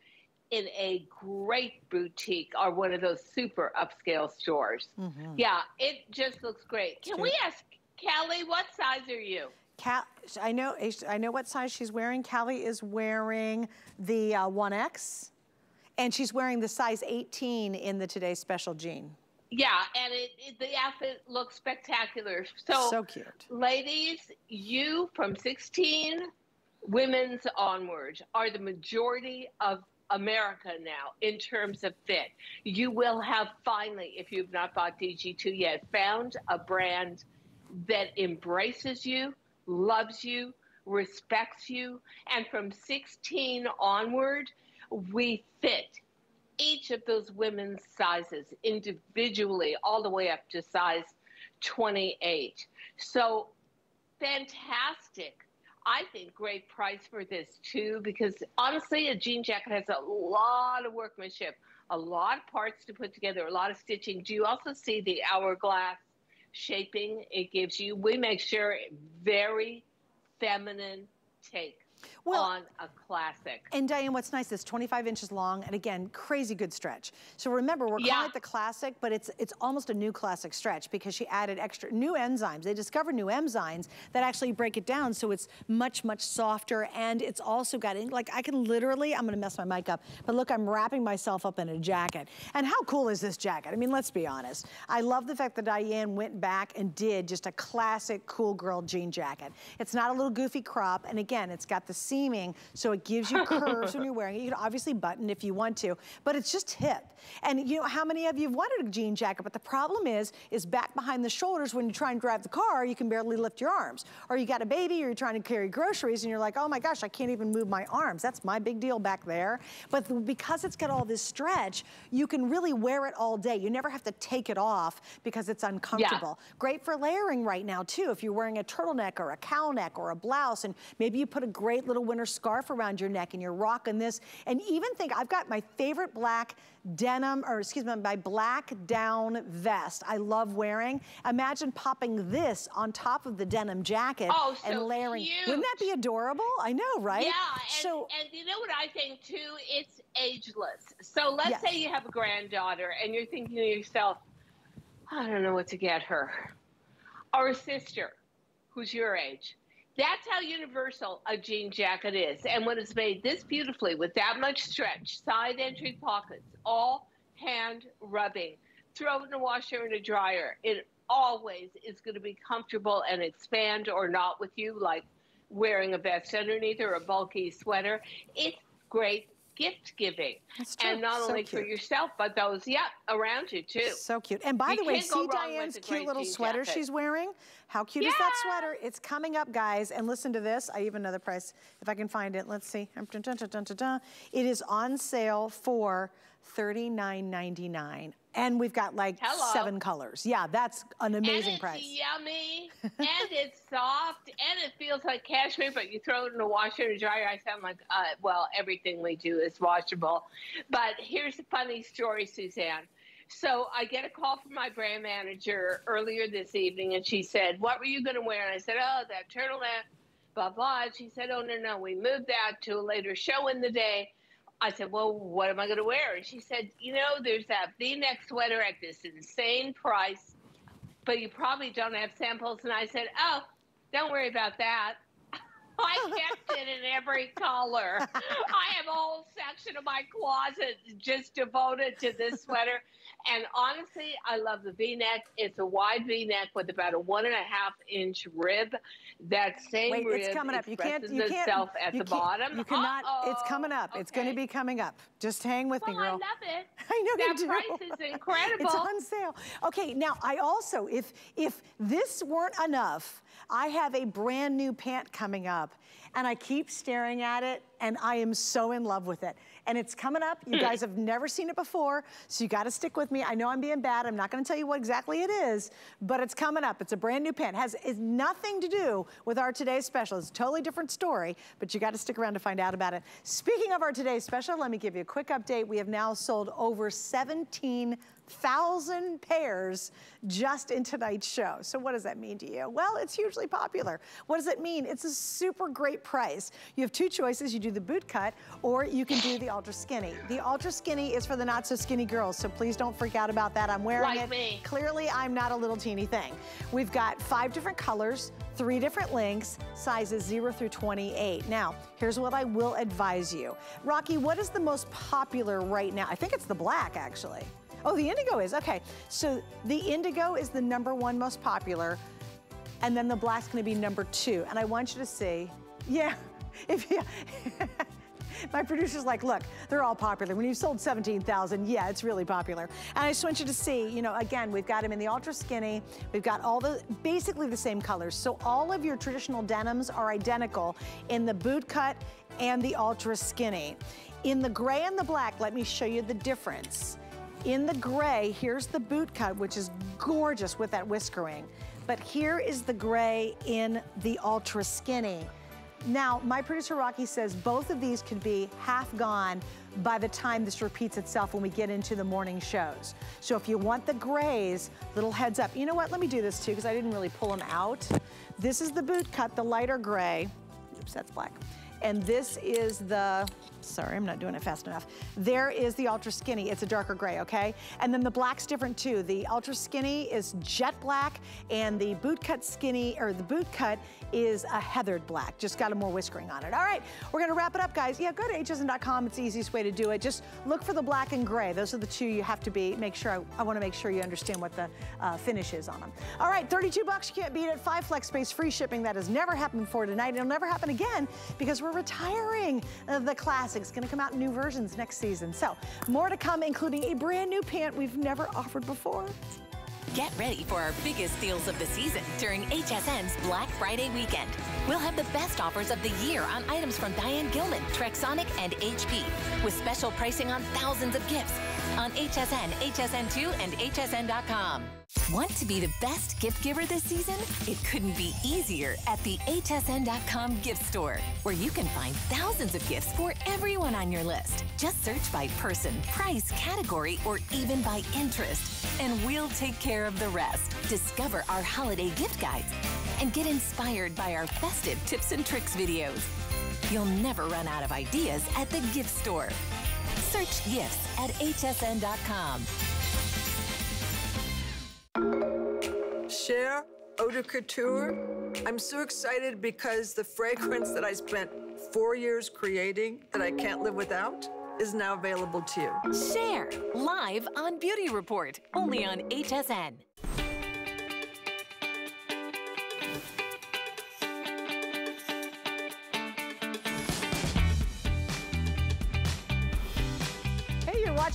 in a great boutique or one of those super upscale stores. Mm-hmm. Yeah, it just looks great. Can we ask Kelly, what size are you? Cal I know I know what size she's wearing. Callie is wearing the uh, 1X, and she's wearing the size 18 in the Today's Special jean. Yeah, and it, it, the outfit looks spectacular. So, so cute. Ladies, you from 16 women's onward are the majority of America now in terms of fit. You will have finally, if you've not bought DG2 yet, found a brand that embraces you, loves you, respects you. And from 16 onward, we fit each of those women's sizes individually all the way up to size 28. So fantastic. I think great price for this too, because honestly, a jean jacket has a lot of workmanship, a lot of parts to put together, a lot of stitching. Do you also see the hourglass shaping it gives you? We make sure very feminine take well, on a classic. And Diane, what's nice is 25 inches long, and again, crazy good stretch. So remember, we're yeah. calling it the classic, but it's it's almost a new classic stretch because she added extra new enzymes. They discovered new enzymes that actually break it down so it's much, much softer, and it's also got, like I can literally, I'm gonna mess my mic up, but look, I'm wrapping myself up in a jacket. And how cool is this jacket? I mean, let's be honest. I love the fact that Diane went back and did just a classic cool girl jean jacket. It's not a little goofy crop, and again, it's got the seaming, so it gives you curves when you're wearing it. You can obviously button if you want to, but it's just hip. And you know, how many of you have wanted a jean jacket, but the problem is, is back behind the shoulders when you try and drive the car, you can barely lift your arms. Or you got a baby, or you're trying to carry groceries, and you're like, oh my gosh, I can't even move my arms. That's my big deal back there. But because it's got all this stretch, you can really wear it all day. You never have to take it off because it's uncomfortable. Yeah. Great for layering right now too. If you're wearing a turtleneck or a cow neck or a blouse, and maybe you put a great little winter scarf around your neck and you're rocking this. And even think, I've got my favorite black denim, or excuse me, my black down vest I love wearing. Imagine popping this on top of the denim jacket oh, so and layering. Cute. Wouldn't that be adorable? I know, right? Yeah, and, so, and you know what I think too? It's ageless. So let's yes. say you have a granddaughter and you're thinking to yourself, I don't know what to get her. Or a sister who's your age. That's how universal a jean jacket is. And when it's made this beautifully with that much stretch, side entry pockets, all hand rubbing, throw it in a washer and a dryer. It always is going to be comfortable and expand or not with you, like wearing a vest underneath or a bulky sweater. It's great gift giving. And not so only cute. for yourself, but those, yep, around you too. So cute. And by you the way, see Diane's cute little sweater jacket. she's wearing? How cute yeah. is that sweater? It's coming up, guys. And listen to this. I even know the price, if I can find it. Let's see. It is on sale for $39.99. And we've got like Hello. seven colors. Yeah, that's an amazing and price. yummy, and it's soft, and it feels like cashmere, but you throw it in the washer and dryer. I sound like, uh, well, everything we do is washable. But here's a funny story, Suzanne. So I get a call from my brand manager earlier this evening, and she said, what were you going to wear? And I said, oh, that turtleneck, blah, blah. And she said, oh, no, no, we moved that to a later show in the day. I said, well, what am I going to wear? And she said, you know, there's that V-neck sweater at this insane price, but you probably don't have samples. And I said, oh, don't worry about that. I kept it in every color. I have a whole section of my closet just devoted to this sweater. And honestly, I love the V-neck. It's a wide V-neck with about a one and a half inch rib. That same Wait, rib it's coming up. You can't, you can't, itself at the bottom. You cannot. Uh -oh. It's coming up. Okay. It's going to be coming up. Just hang with well, me, girl. I love it. I know that you do. price is incredible. it's on sale. Okay, now I also, if if this weren't enough, I have a brand new pant coming up, and I keep staring at it, and I am so in love with it. And it's coming up. You mm. guys have never seen it before, so you gotta stick with me. I know I'm being bad. I'm not gonna tell you what exactly it is, but it's coming up. It's a brand new pen. It has nothing to do with our today's special. It's a totally different story, but you gotta stick around to find out about it. Speaking of our today's special, let me give you a quick update. We have now sold over 17 thousand pairs just in tonight's show. So what does that mean to you? Well, it's hugely popular. What does it mean? It's a super great price. You have two choices. You do the boot cut or you can do the ultra skinny. The ultra skinny is for the not so skinny girls, so please don't freak out about that. I'm wearing like it. Me. Clearly, I'm not a little teeny thing. We've got five different colors, three different lengths, sizes 0 through 28. Now, here's what I will advise you. Rocky, what is the most popular right now? I think it's the black, actually. Oh, the indigo is, okay. So the indigo is the number one most popular, and then the black's gonna be number two. And I want you to see, yeah, if you, my producer's like, look, they're all popular. When you've sold 17,000, yeah, it's really popular. And I just want you to see, you know, again, we've got them in the ultra skinny. We've got all the, basically the same colors. So all of your traditional denims are identical in the boot cut and the ultra skinny. In the gray and the black, let me show you the difference. In the gray, here's the boot cut, which is gorgeous with that whiskering. But here is the gray in the ultra skinny. Now, my producer Rocky says both of these could be half gone by the time this repeats itself when we get into the morning shows. So if you want the grays, little heads up. You know what, let me do this too, because I didn't really pull them out. This is the boot cut, the lighter gray. Oops, that's black. And this is the Sorry, I'm not doing it fast enough. There is the ultra skinny. It's a darker gray, okay? And then the black's different too. The ultra skinny is jet black and the boot cut skinny, or the boot cut is a heathered black. Just got a more whiskering on it. All right, we're gonna wrap it up, guys. Yeah, go to hsn.com. It's the easiest way to do it. Just look for the black and gray. Those are the two you have to be, make sure, I, I wanna make sure you understand what the uh, finish is on them. All right, 32 bucks, you can't beat it. Five flex space, free shipping. That has never happened before tonight. It'll never happen again because we're retiring the the classics. Gonna come out in new versions next season. So more to come, including a brand new pant we've never offered before. Get ready for our biggest deals of the season during HSN's Black Friday weekend. We'll have the best offers of the year on items from Diane Gilman, Trexonic, and HP, with special pricing on thousands of gifts on HSN, HSN2, and HSN.com. Want to be the best gift giver this season? It couldn't be easier at the hsn.com gift store, where you can find thousands of gifts for everyone on your list. Just search by person, price, category, or even by interest, and we'll take care of the rest. Discover our holiday gift guides and get inspired by our festive tips and tricks videos. You'll never run out of ideas at the gift store. Search gifts at hsn.com. Cher Eau de Couture. I'm so excited because the fragrance that I spent four years creating that I can't live without is now available to you. Cher, live on Beauty Report, only on HSN.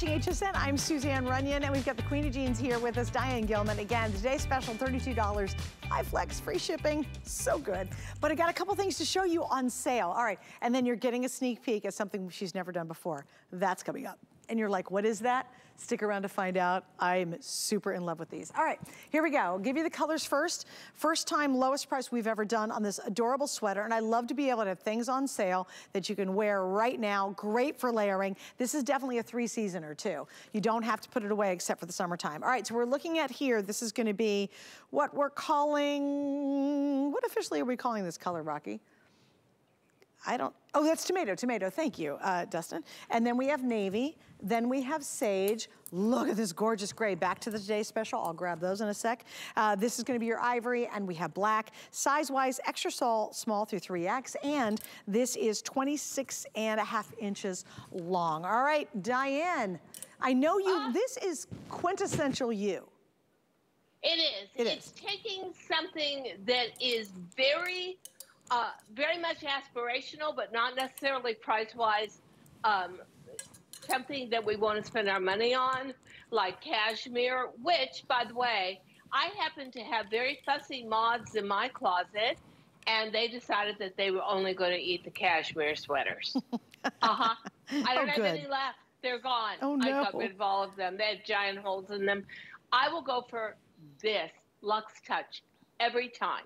Watching HSN. I'm Suzanne Runyan, and we've got the Queen of Jeans here with us, Diane Gilman. Again, today's special, $32, five flex, free shipping, so good. But I got a couple things to show you on sale. All right, and then you're getting a sneak peek at something she's never done before. That's coming up. And you're like, what is that? Stick around to find out. I'm super in love with these. All right, here we go. I'll give you the colors first. First time lowest price we've ever done on this adorable sweater. And I love to be able to have things on sale that you can wear right now. Great for layering. This is definitely a three season or two. You don't have to put it away except for the summertime. All right, so we're looking at here. This is gonna be what we're calling, what officially are we calling this color, Rocky? I don't, oh, that's tomato, tomato. Thank you, uh, Dustin. And then we have navy. Then we have sage. Look at this gorgeous gray. Back to the today's special. I'll grab those in a sec. Uh, this is gonna be your ivory and we have black. Size-wise, extra small, small through 3X. And this is 26 and a half inches long. All right, Diane, I know you, uh, this is quintessential you. It is. It it's is. taking something that is very uh, very much aspirational, but not necessarily price wise. Um, something that we want to spend our money on, like cashmere, which, by the way, I happen to have very fussy moths in my closet, and they decided that they were only going to eat the cashmere sweaters. uh huh. I don't oh, have good. any left. They're gone. Oh, no. I got rid of all of them. They had giant holes in them. I will go for this Lux Touch every time.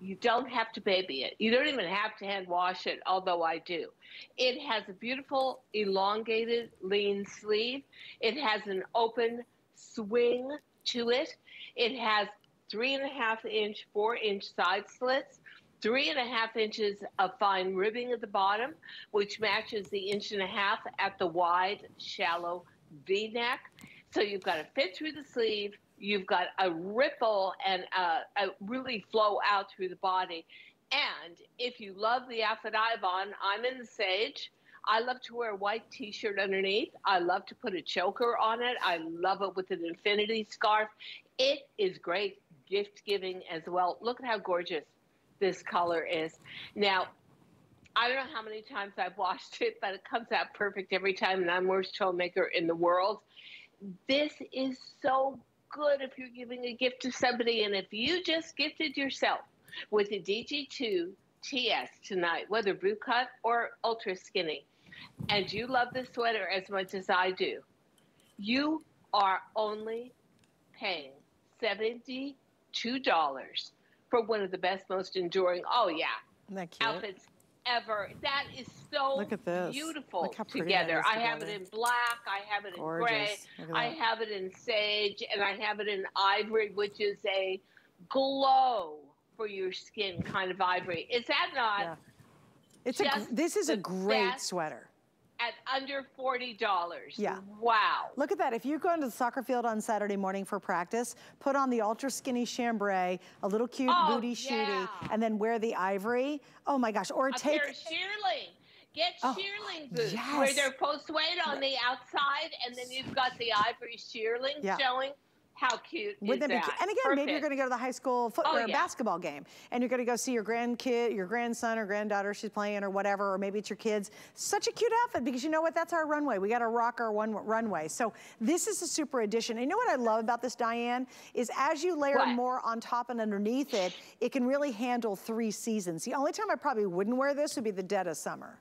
You don't have to baby it. You don't even have to hand wash it, although I do. It has a beautiful elongated lean sleeve. It has an open swing to it. It has three and a half inch, four inch side slits, three and a half inches of fine ribbing at the bottom, which matches the inch and a half at the wide, shallow V neck. So you've got to fit through the sleeve. You've got a ripple and a, a really flow out through the body. And if you love the Aphrodite I'm in the sage. I love to wear a white t-shirt underneath. I love to put a choker on it. I love it with an infinity scarf. It is great gift giving as well. Look at how gorgeous this color is. Now, I don't know how many times I've washed it, but it comes out perfect every time, and I'm worst homemaker in the world. This is so good if you're giving a gift to somebody, and if you just gifted yourself with a DG2 TS tonight, whether boot cut or ultra skinny, and you love this sweater as much as I do, you are only paying $72 for one of the best, most enduring, oh yeah, outfits ever. That is so Look at this. beautiful together. I have it in black, I have it in gray, I have it in sage, and I have it in ivory, which is a glow for your skin kind of ivory. Is that not? Yeah. It's a, this is a great sweater at under $40. Yeah. Wow. Look at that. If you go into the soccer field on Saturday morning for practice, put on the ultra skinny chambray, a little cute oh, booty yeah. shooty, and then wear the ivory. Oh my gosh. Or a take. Pair of shearling. Get oh, shearling boots yes. where they're post weight on the outside, and then you've got the ivory shearling yeah. showing. How cute Would that? that? And again, Perfect. maybe you're going to go to the high school footwear oh, yeah. basketball game, and you're going to go see your grandkid, your grandson or granddaughter she's playing or whatever, or maybe it's your kids. Such a cute outfit because you know what? That's our runway. We got to rock our one runway. So this is a super addition. And you know what I love about this, Diane, is as you layer what? more on top and underneath it, it can really handle three seasons. The only time I probably wouldn't wear this would be the dead of summer.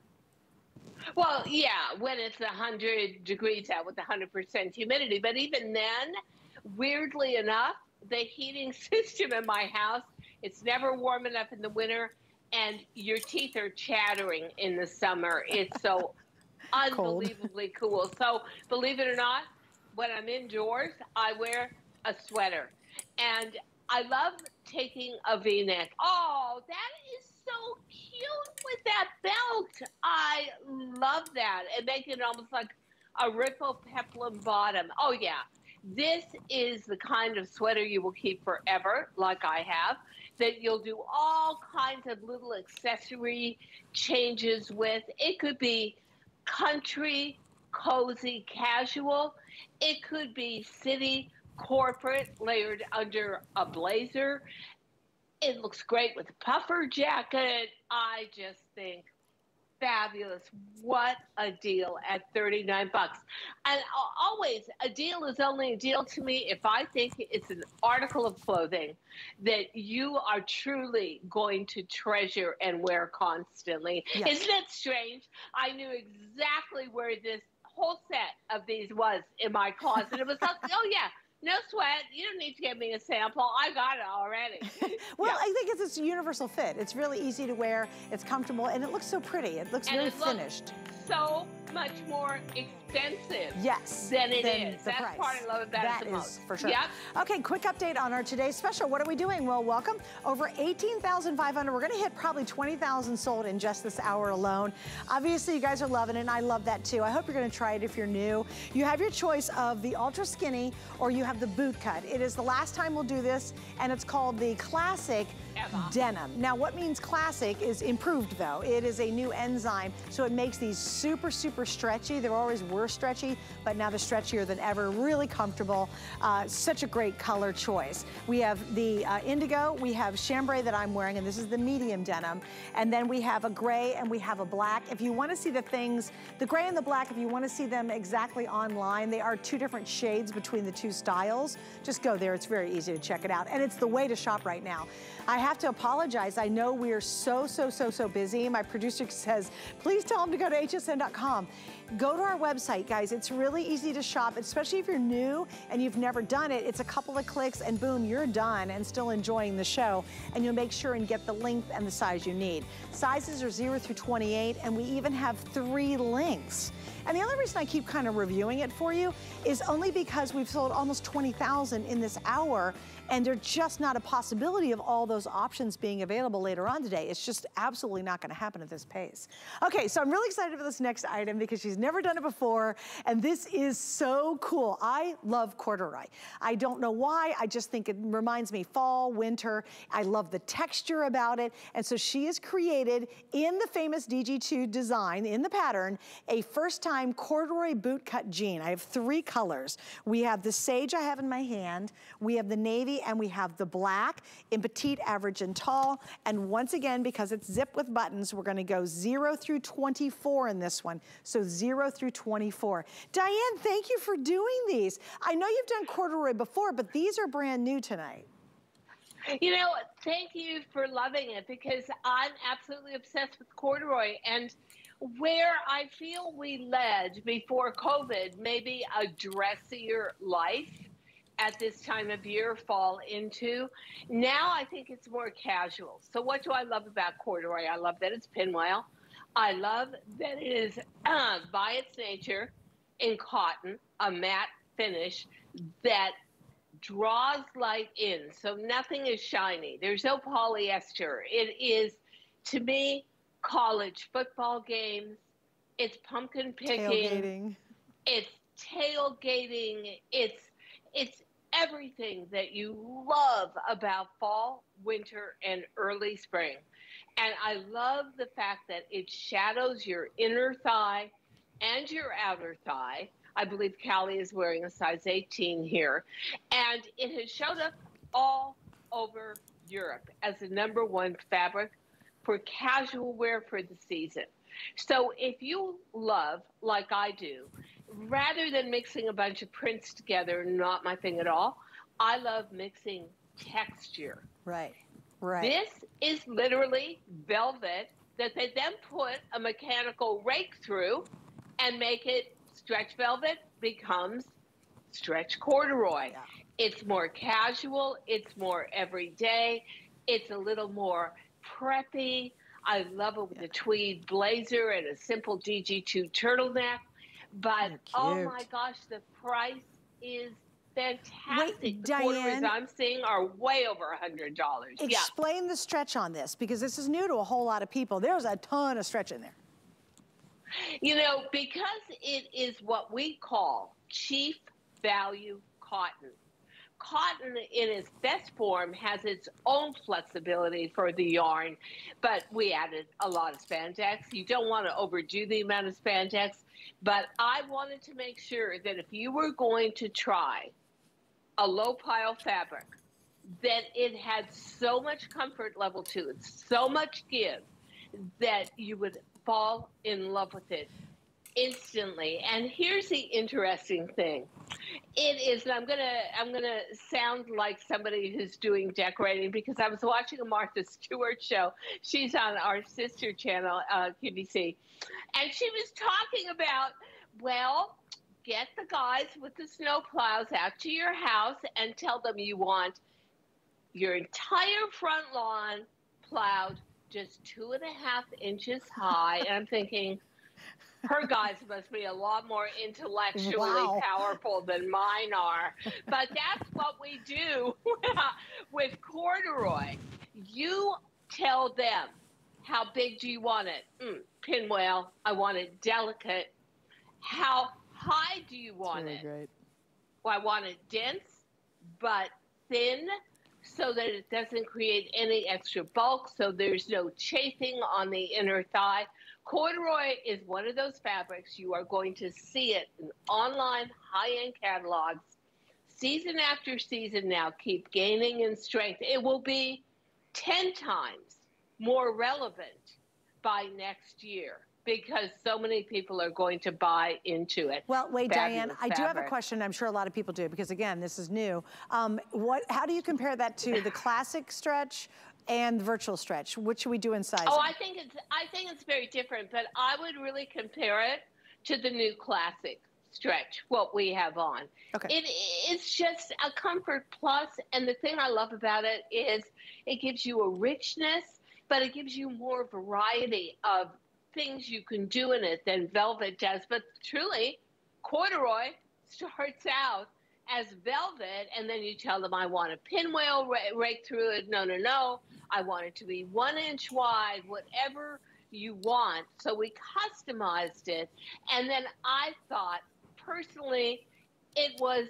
Well, yeah, when it's 100 degrees out with 100% humidity. But even then, weirdly enough, the heating system in my house, it's never warm enough in the winter, and your teeth are chattering in the summer. It's so unbelievably cool. So, believe it or not, when I'm indoors, I wear a sweater. And I love taking a v-neck. Oh, that is so cute with that belt. I love that. And making it almost like a ripple peplum bottom. Oh, yeah. This is the kind of sweater you will keep forever, like I have, that you'll do all kinds of little accessory changes with. It could be country, cozy, casual. It could be city, corporate, layered under a blazer. It looks great with a puffer jacket. I just think fabulous. What a deal at 39 bucks. And always, a deal is only a deal to me if I think it's an article of clothing that you are truly going to treasure and wear constantly. Yes. Isn't it strange? I knew exactly where this whole set of these was in my closet. It was like, oh, yeah no sweat. You don't need to give me a sample. I got it already. well, yeah. I think it's, a universal fit. It's really easy to wear. It's comfortable, and it looks so pretty. It looks and very it finished. So much more expensive. Yes. Than it than is. That's price. part I love about that it the most. for sure. Yep. Okay, quick update on our today's special. What are we doing? Well, welcome. Over 18,500. We're going to hit probably 20,000 sold in just this hour alone. Obviously, you guys are loving it, and I love that too. I hope you're going to try it if you're new. You have your choice of the ultra skinny or you have the boot cut. It is the last time we'll do this, and it's called the classic Ever. denim. Now, what means classic is improved, though. It is a new enzyme, so it makes these super, super stretchy. They're always were stretchy, but now they're stretchier than ever, really comfortable. Uh, such a great color choice. We have the uh, indigo, we have chambray that I'm wearing, and this is the medium denim. And then we have a gray and we have a black. If you wanna see the things, the gray and the black, if you wanna see them exactly online, they are two different shades between the two styles. Just go there, it's very easy to check it out. And it's the way to shop right now. I have to apologize. I know we are so, so, so, so busy. My producer says, please tell them to go to hsn.com. Go to our website, guys. It's really easy to shop, especially if you're new and you've never done it. It's a couple of clicks and boom, you're done and still enjoying the show. And you'll make sure and get the length and the size you need. Sizes are 0 through 28, and we even have three lengths. And the only reason I keep kind of reviewing it for you is only because we've sold almost 20,000 in this hour and there's just not a possibility of all those options being available later on today. It's just absolutely not gonna happen at this pace. Okay, so I'm really excited for this next item because she's never done it before, and this is so cool. I love corduroy. I don't know why, I just think it reminds me fall, winter. I love the texture about it, and so she has created, in the famous DG2 design, in the pattern, a first-time corduroy bootcut jean. I have three colors. We have the sage I have in my hand, we have the navy and we have the black in petite, average, and tall. And once again, because it's zip with buttons, we're gonna go zero through 24 in this one. So zero through 24. Diane, thank you for doing these. I know you've done corduroy before, but these are brand new tonight. You know, thank you for loving it because I'm absolutely obsessed with corduroy. And where I feel we led before COVID, maybe a dressier life at this time of year fall into. Now I think it's more casual. So what do I love about corduroy? I love that it's pinwale. I love that it is uh, by its nature in cotton, a matte finish that draws light in. So nothing is shiny. There's no polyester. It is, to me, college football games. It's pumpkin picking. Tailgating. It's tailgating. It's it's everything that you love about fall, winter, and early spring. And I love the fact that it shadows your inner thigh and your outer thigh. I believe Callie is wearing a size 18 here. And it has showed up all over Europe as the number one fabric for casual wear for the season. So if you love, like I do, rather than mixing a bunch of prints together, not my thing at all. I love mixing texture. Right, right. This is literally velvet that they then put a mechanical rake through and make it stretch velvet becomes stretch corduroy. Yeah. It's more casual, it's more everyday, it's a little more preppy. I love it with yeah. a tweed blazer and a simple DG2 turtleneck. But oh my gosh, the price is fantastic. Wait, the Diane, I'm seeing are way over a hundred dollars. Explain yeah. the stretch on this because this is new to a whole lot of people. There's a ton of stretch in there. You know, because it is what we call chief value cotton. Cotton in its best form has its own flexibility for the yarn, but we added a lot of spandex. You don't want to overdo the amount of spandex but I wanted to make sure that if you were going to try a low pile fabric, that it had so much comfort level to it, so much give, that you would fall in love with it instantly. And here's the interesting thing. It is, and I'm gonna I'm gonna sound like somebody who's doing decorating because I was watching a Martha Stewart show. She's on our sister channel, uh, QVC, and she was talking about, well, get the guys with the snow plows out to your house and tell them you want your entire front lawn plowed just two and a half inches high. and I'm thinking, her guys must be a lot more intellectually wow. powerful than mine are. But that's what we do with corduroy. You tell them how big do you want it? Mm, pinwale, I want it delicate. How high do you want really it? Great. Well, I want it dense but thin so that it doesn't create any extra bulk, so there's no chafing on the inner thigh. Corduroy is one of those fabrics you are going to see it in online high-end catalogs season after season now keep gaining in strength. It will be 10 times more relevant by next year because so many people are going to buy into it. Well, wait, Fabulous Diane, I do have a question. I'm sure a lot of people do because again, this is new. Um, what? How do you compare that to the classic stretch and the virtual stretch? What should we do in size? Oh, I think it's I think it's very different, but I would really compare it to the new classic stretch what we have on. Okay. It, it's just a comfort plus, and the thing I love about it is it gives you a richness, but it gives you more variety of things you can do in it than velvet does. But truly, corduroy starts out as velvet, and then you tell them, I want a pinwale rake through it. No, no, no. I want it to be one inch wide, whatever you want. So we customized it. And then I thought, personally, it was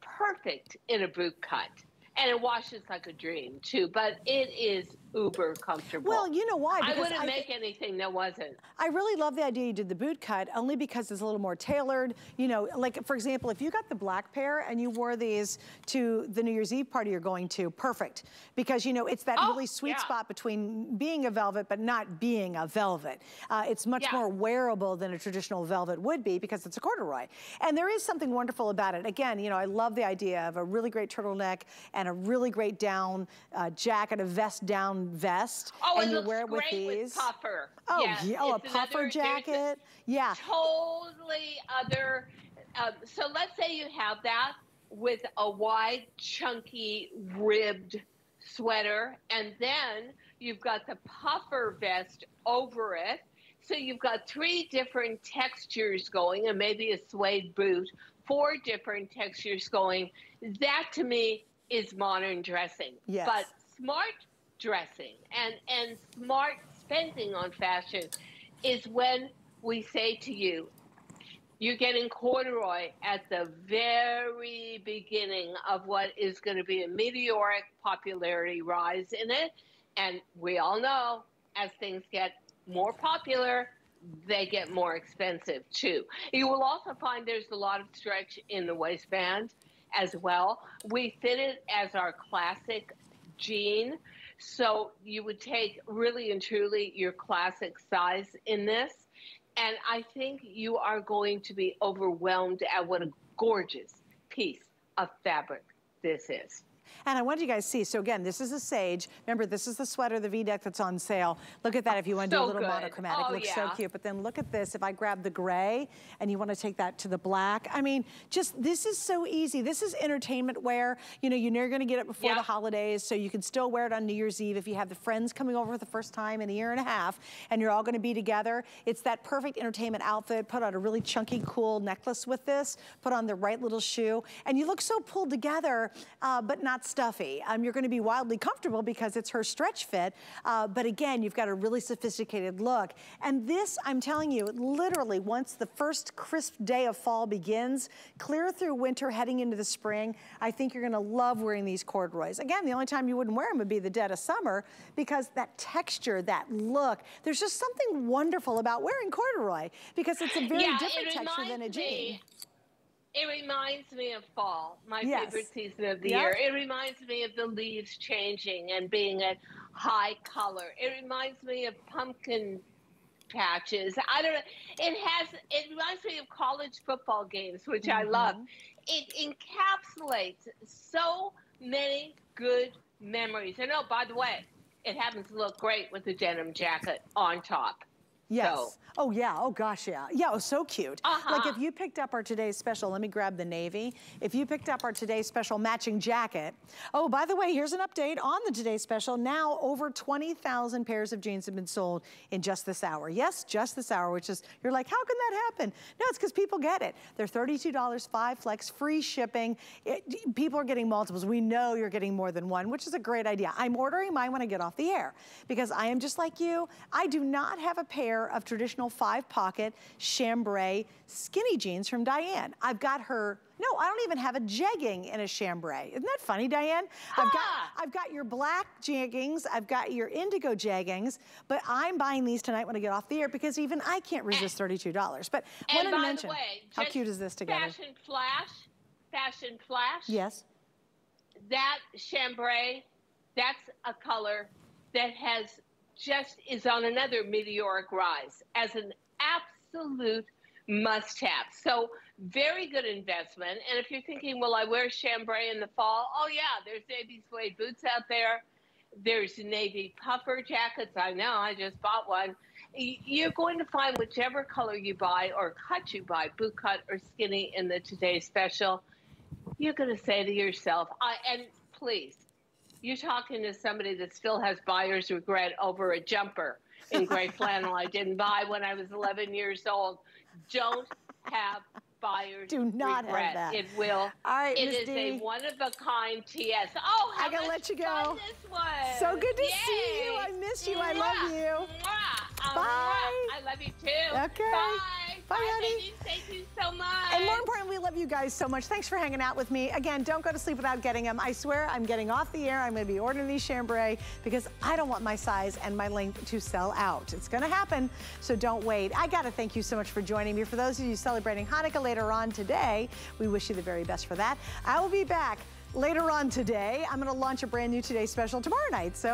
perfect in a boot cut and it washes like a dream too. But it is uber comfortable. Well, you know why? Because I wouldn't I, make anything that wasn't. I really love the idea you did the boot cut, only because it's a little more tailored. You know, like for example, if you got the black pair and you wore these to the New Year's Eve party you're going to, perfect. Because, you know, it's that oh, really sweet yeah. spot between being a velvet but not being a velvet. Uh, it's much yeah. more wearable than a traditional velvet would be because it's a corduroy. And there is something wonderful about it. Again, you know, I love the idea of a really great turtleneck and a really great down uh, jacket, a vest down vest. Oh, and you wear it with these. With puffer. Oh, yeah, oh, a puffer another, jacket. Yeah. Totally other. Um, so let's say you have that with a wide, chunky, ribbed sweater, and then you've got the puffer vest over it. So you've got three different textures going, and maybe a suede boot, four different textures going. That to me is modern dressing. Yes. But smart dressing and, and smart spending on fashion is when we say to you, you're getting corduroy at the very beginning of what is going to be a meteoric popularity rise in it. And we all know as things get more popular, they get more expensive too. You will also find there's a lot of stretch in the waistband as well. We fit it as our classic jean. So you would take really and truly your classic size in this. And I think you are going to be overwhelmed at what a gorgeous piece of fabric this is. And I want you guys to see, so again, this is a sage. Remember, this is the sweater, the V-neck that's on sale. Look at that if you want to so do a little good. monochromatic. Oh, it looks yeah. so cute. But then look at this, if I grab the gray and you want to take that to the black. I mean, just, this is so easy. This is entertainment wear. You know, you know you're going to get it before the holidays, so you can still wear it on New Year's Eve if you have the friends coming over for the first time in a year and a half, and you're all going to be together. It's that perfect entertainment outfit. Put on a really chunky, cool necklace with this. Put on the right little shoe. And you look so pulled together, uh, but not stuffy. Um, you're gonna be wildly comfortable because it's her stretch fit. Uh, but again, you've got a really sophisticated look. And this, I'm telling you, literally once the first crisp day of fall begins, clear through winter, heading into the spring, I think you're gonna love wearing these corduroys. Again, the only time you wouldn't wear them would be the dead of summer because that texture, that look, there's just something wonderful about wearing corduroy because it's a very yeah, different texture than a jean. It reminds me of fall, my yes. favorite season of the yep. year. It reminds me of the leaves changing and being at high color. It reminds me of pumpkin patches. I don't know. It has. It reminds me of college football games, which mm-hmm. I love. It encapsulates so many good memories. And oh, by the way, it happens to look great with the denim jacket on top. Yes. So. Oh, yeah. Oh, gosh, yeah. Yeah, it was so cute. Uh -huh. Like, if you picked up our today's special, let me grab the navy. If you picked up our today's special matching jacket, oh, by the way, here's an update on the today's special. Now, over 20,000 pairs of jeans have been sold in just this hour. Yes, just this hour, which is, you're like, how can that happen? No, it's because people get it. They're $32, five flex, free shipping. It, people are getting multiples. We know you're getting more than one, which is a great idea. I'm ordering mine when I get off the air because I am just like you. I do not have a pair pair of traditional five pocket chambray skinny jeans from Diane. I've got her No, I don't even have a jegging in a chambray. Isn't that funny, Diane? I've got ah! I've got your black jeggings, I've got your indigo jeggings, but I'm buying these tonight when I get off the air because even I can't resist eh. $32. But And wanted to mention, the way, how cute is this together? Fashion Flash, Fashion Flash. Yes. That chambray, that's a color that has just is on another meteoric rise as an absolute must-have. So very good investment. And if you're thinking, will I wear chambray in the fall? Oh yeah, there's navy suede boots out there. There's navy puffer jackets. I know, I just bought one. You're going to find whichever color you buy or cut you buy, boot cut or skinny in the today special. You're going to say to yourself, I, and please, you're talking to somebody that still has buyer's regret over a jumper in gray flannel I didn't buy when I was 11 years old. Don't have buyer's Do not have that. It will. All right, It Miss is a D. one of a kind TS. Oh, how I gotta much let you go. this was. So good to see you. I miss you. I love you. Mwah. Bye. Mwah. I love you too. Okay. Bye. Bye, honey. ladies. Thank you so much. And more importantly, we love you guys so much. Thanks for hanging out with me. Again, don't go to sleep without getting them. I swear I'm getting off the air. I'm going to be ordering these chambray because I don't want my size and my length to sell out. It's going to happen, so don't wait. I got to thank you so much for joining me. For those of you celebrating Hanukkah later on today, we wish you the very best for that. I will be back later on today. I'm going to launch a brand new Today special tomorrow night. So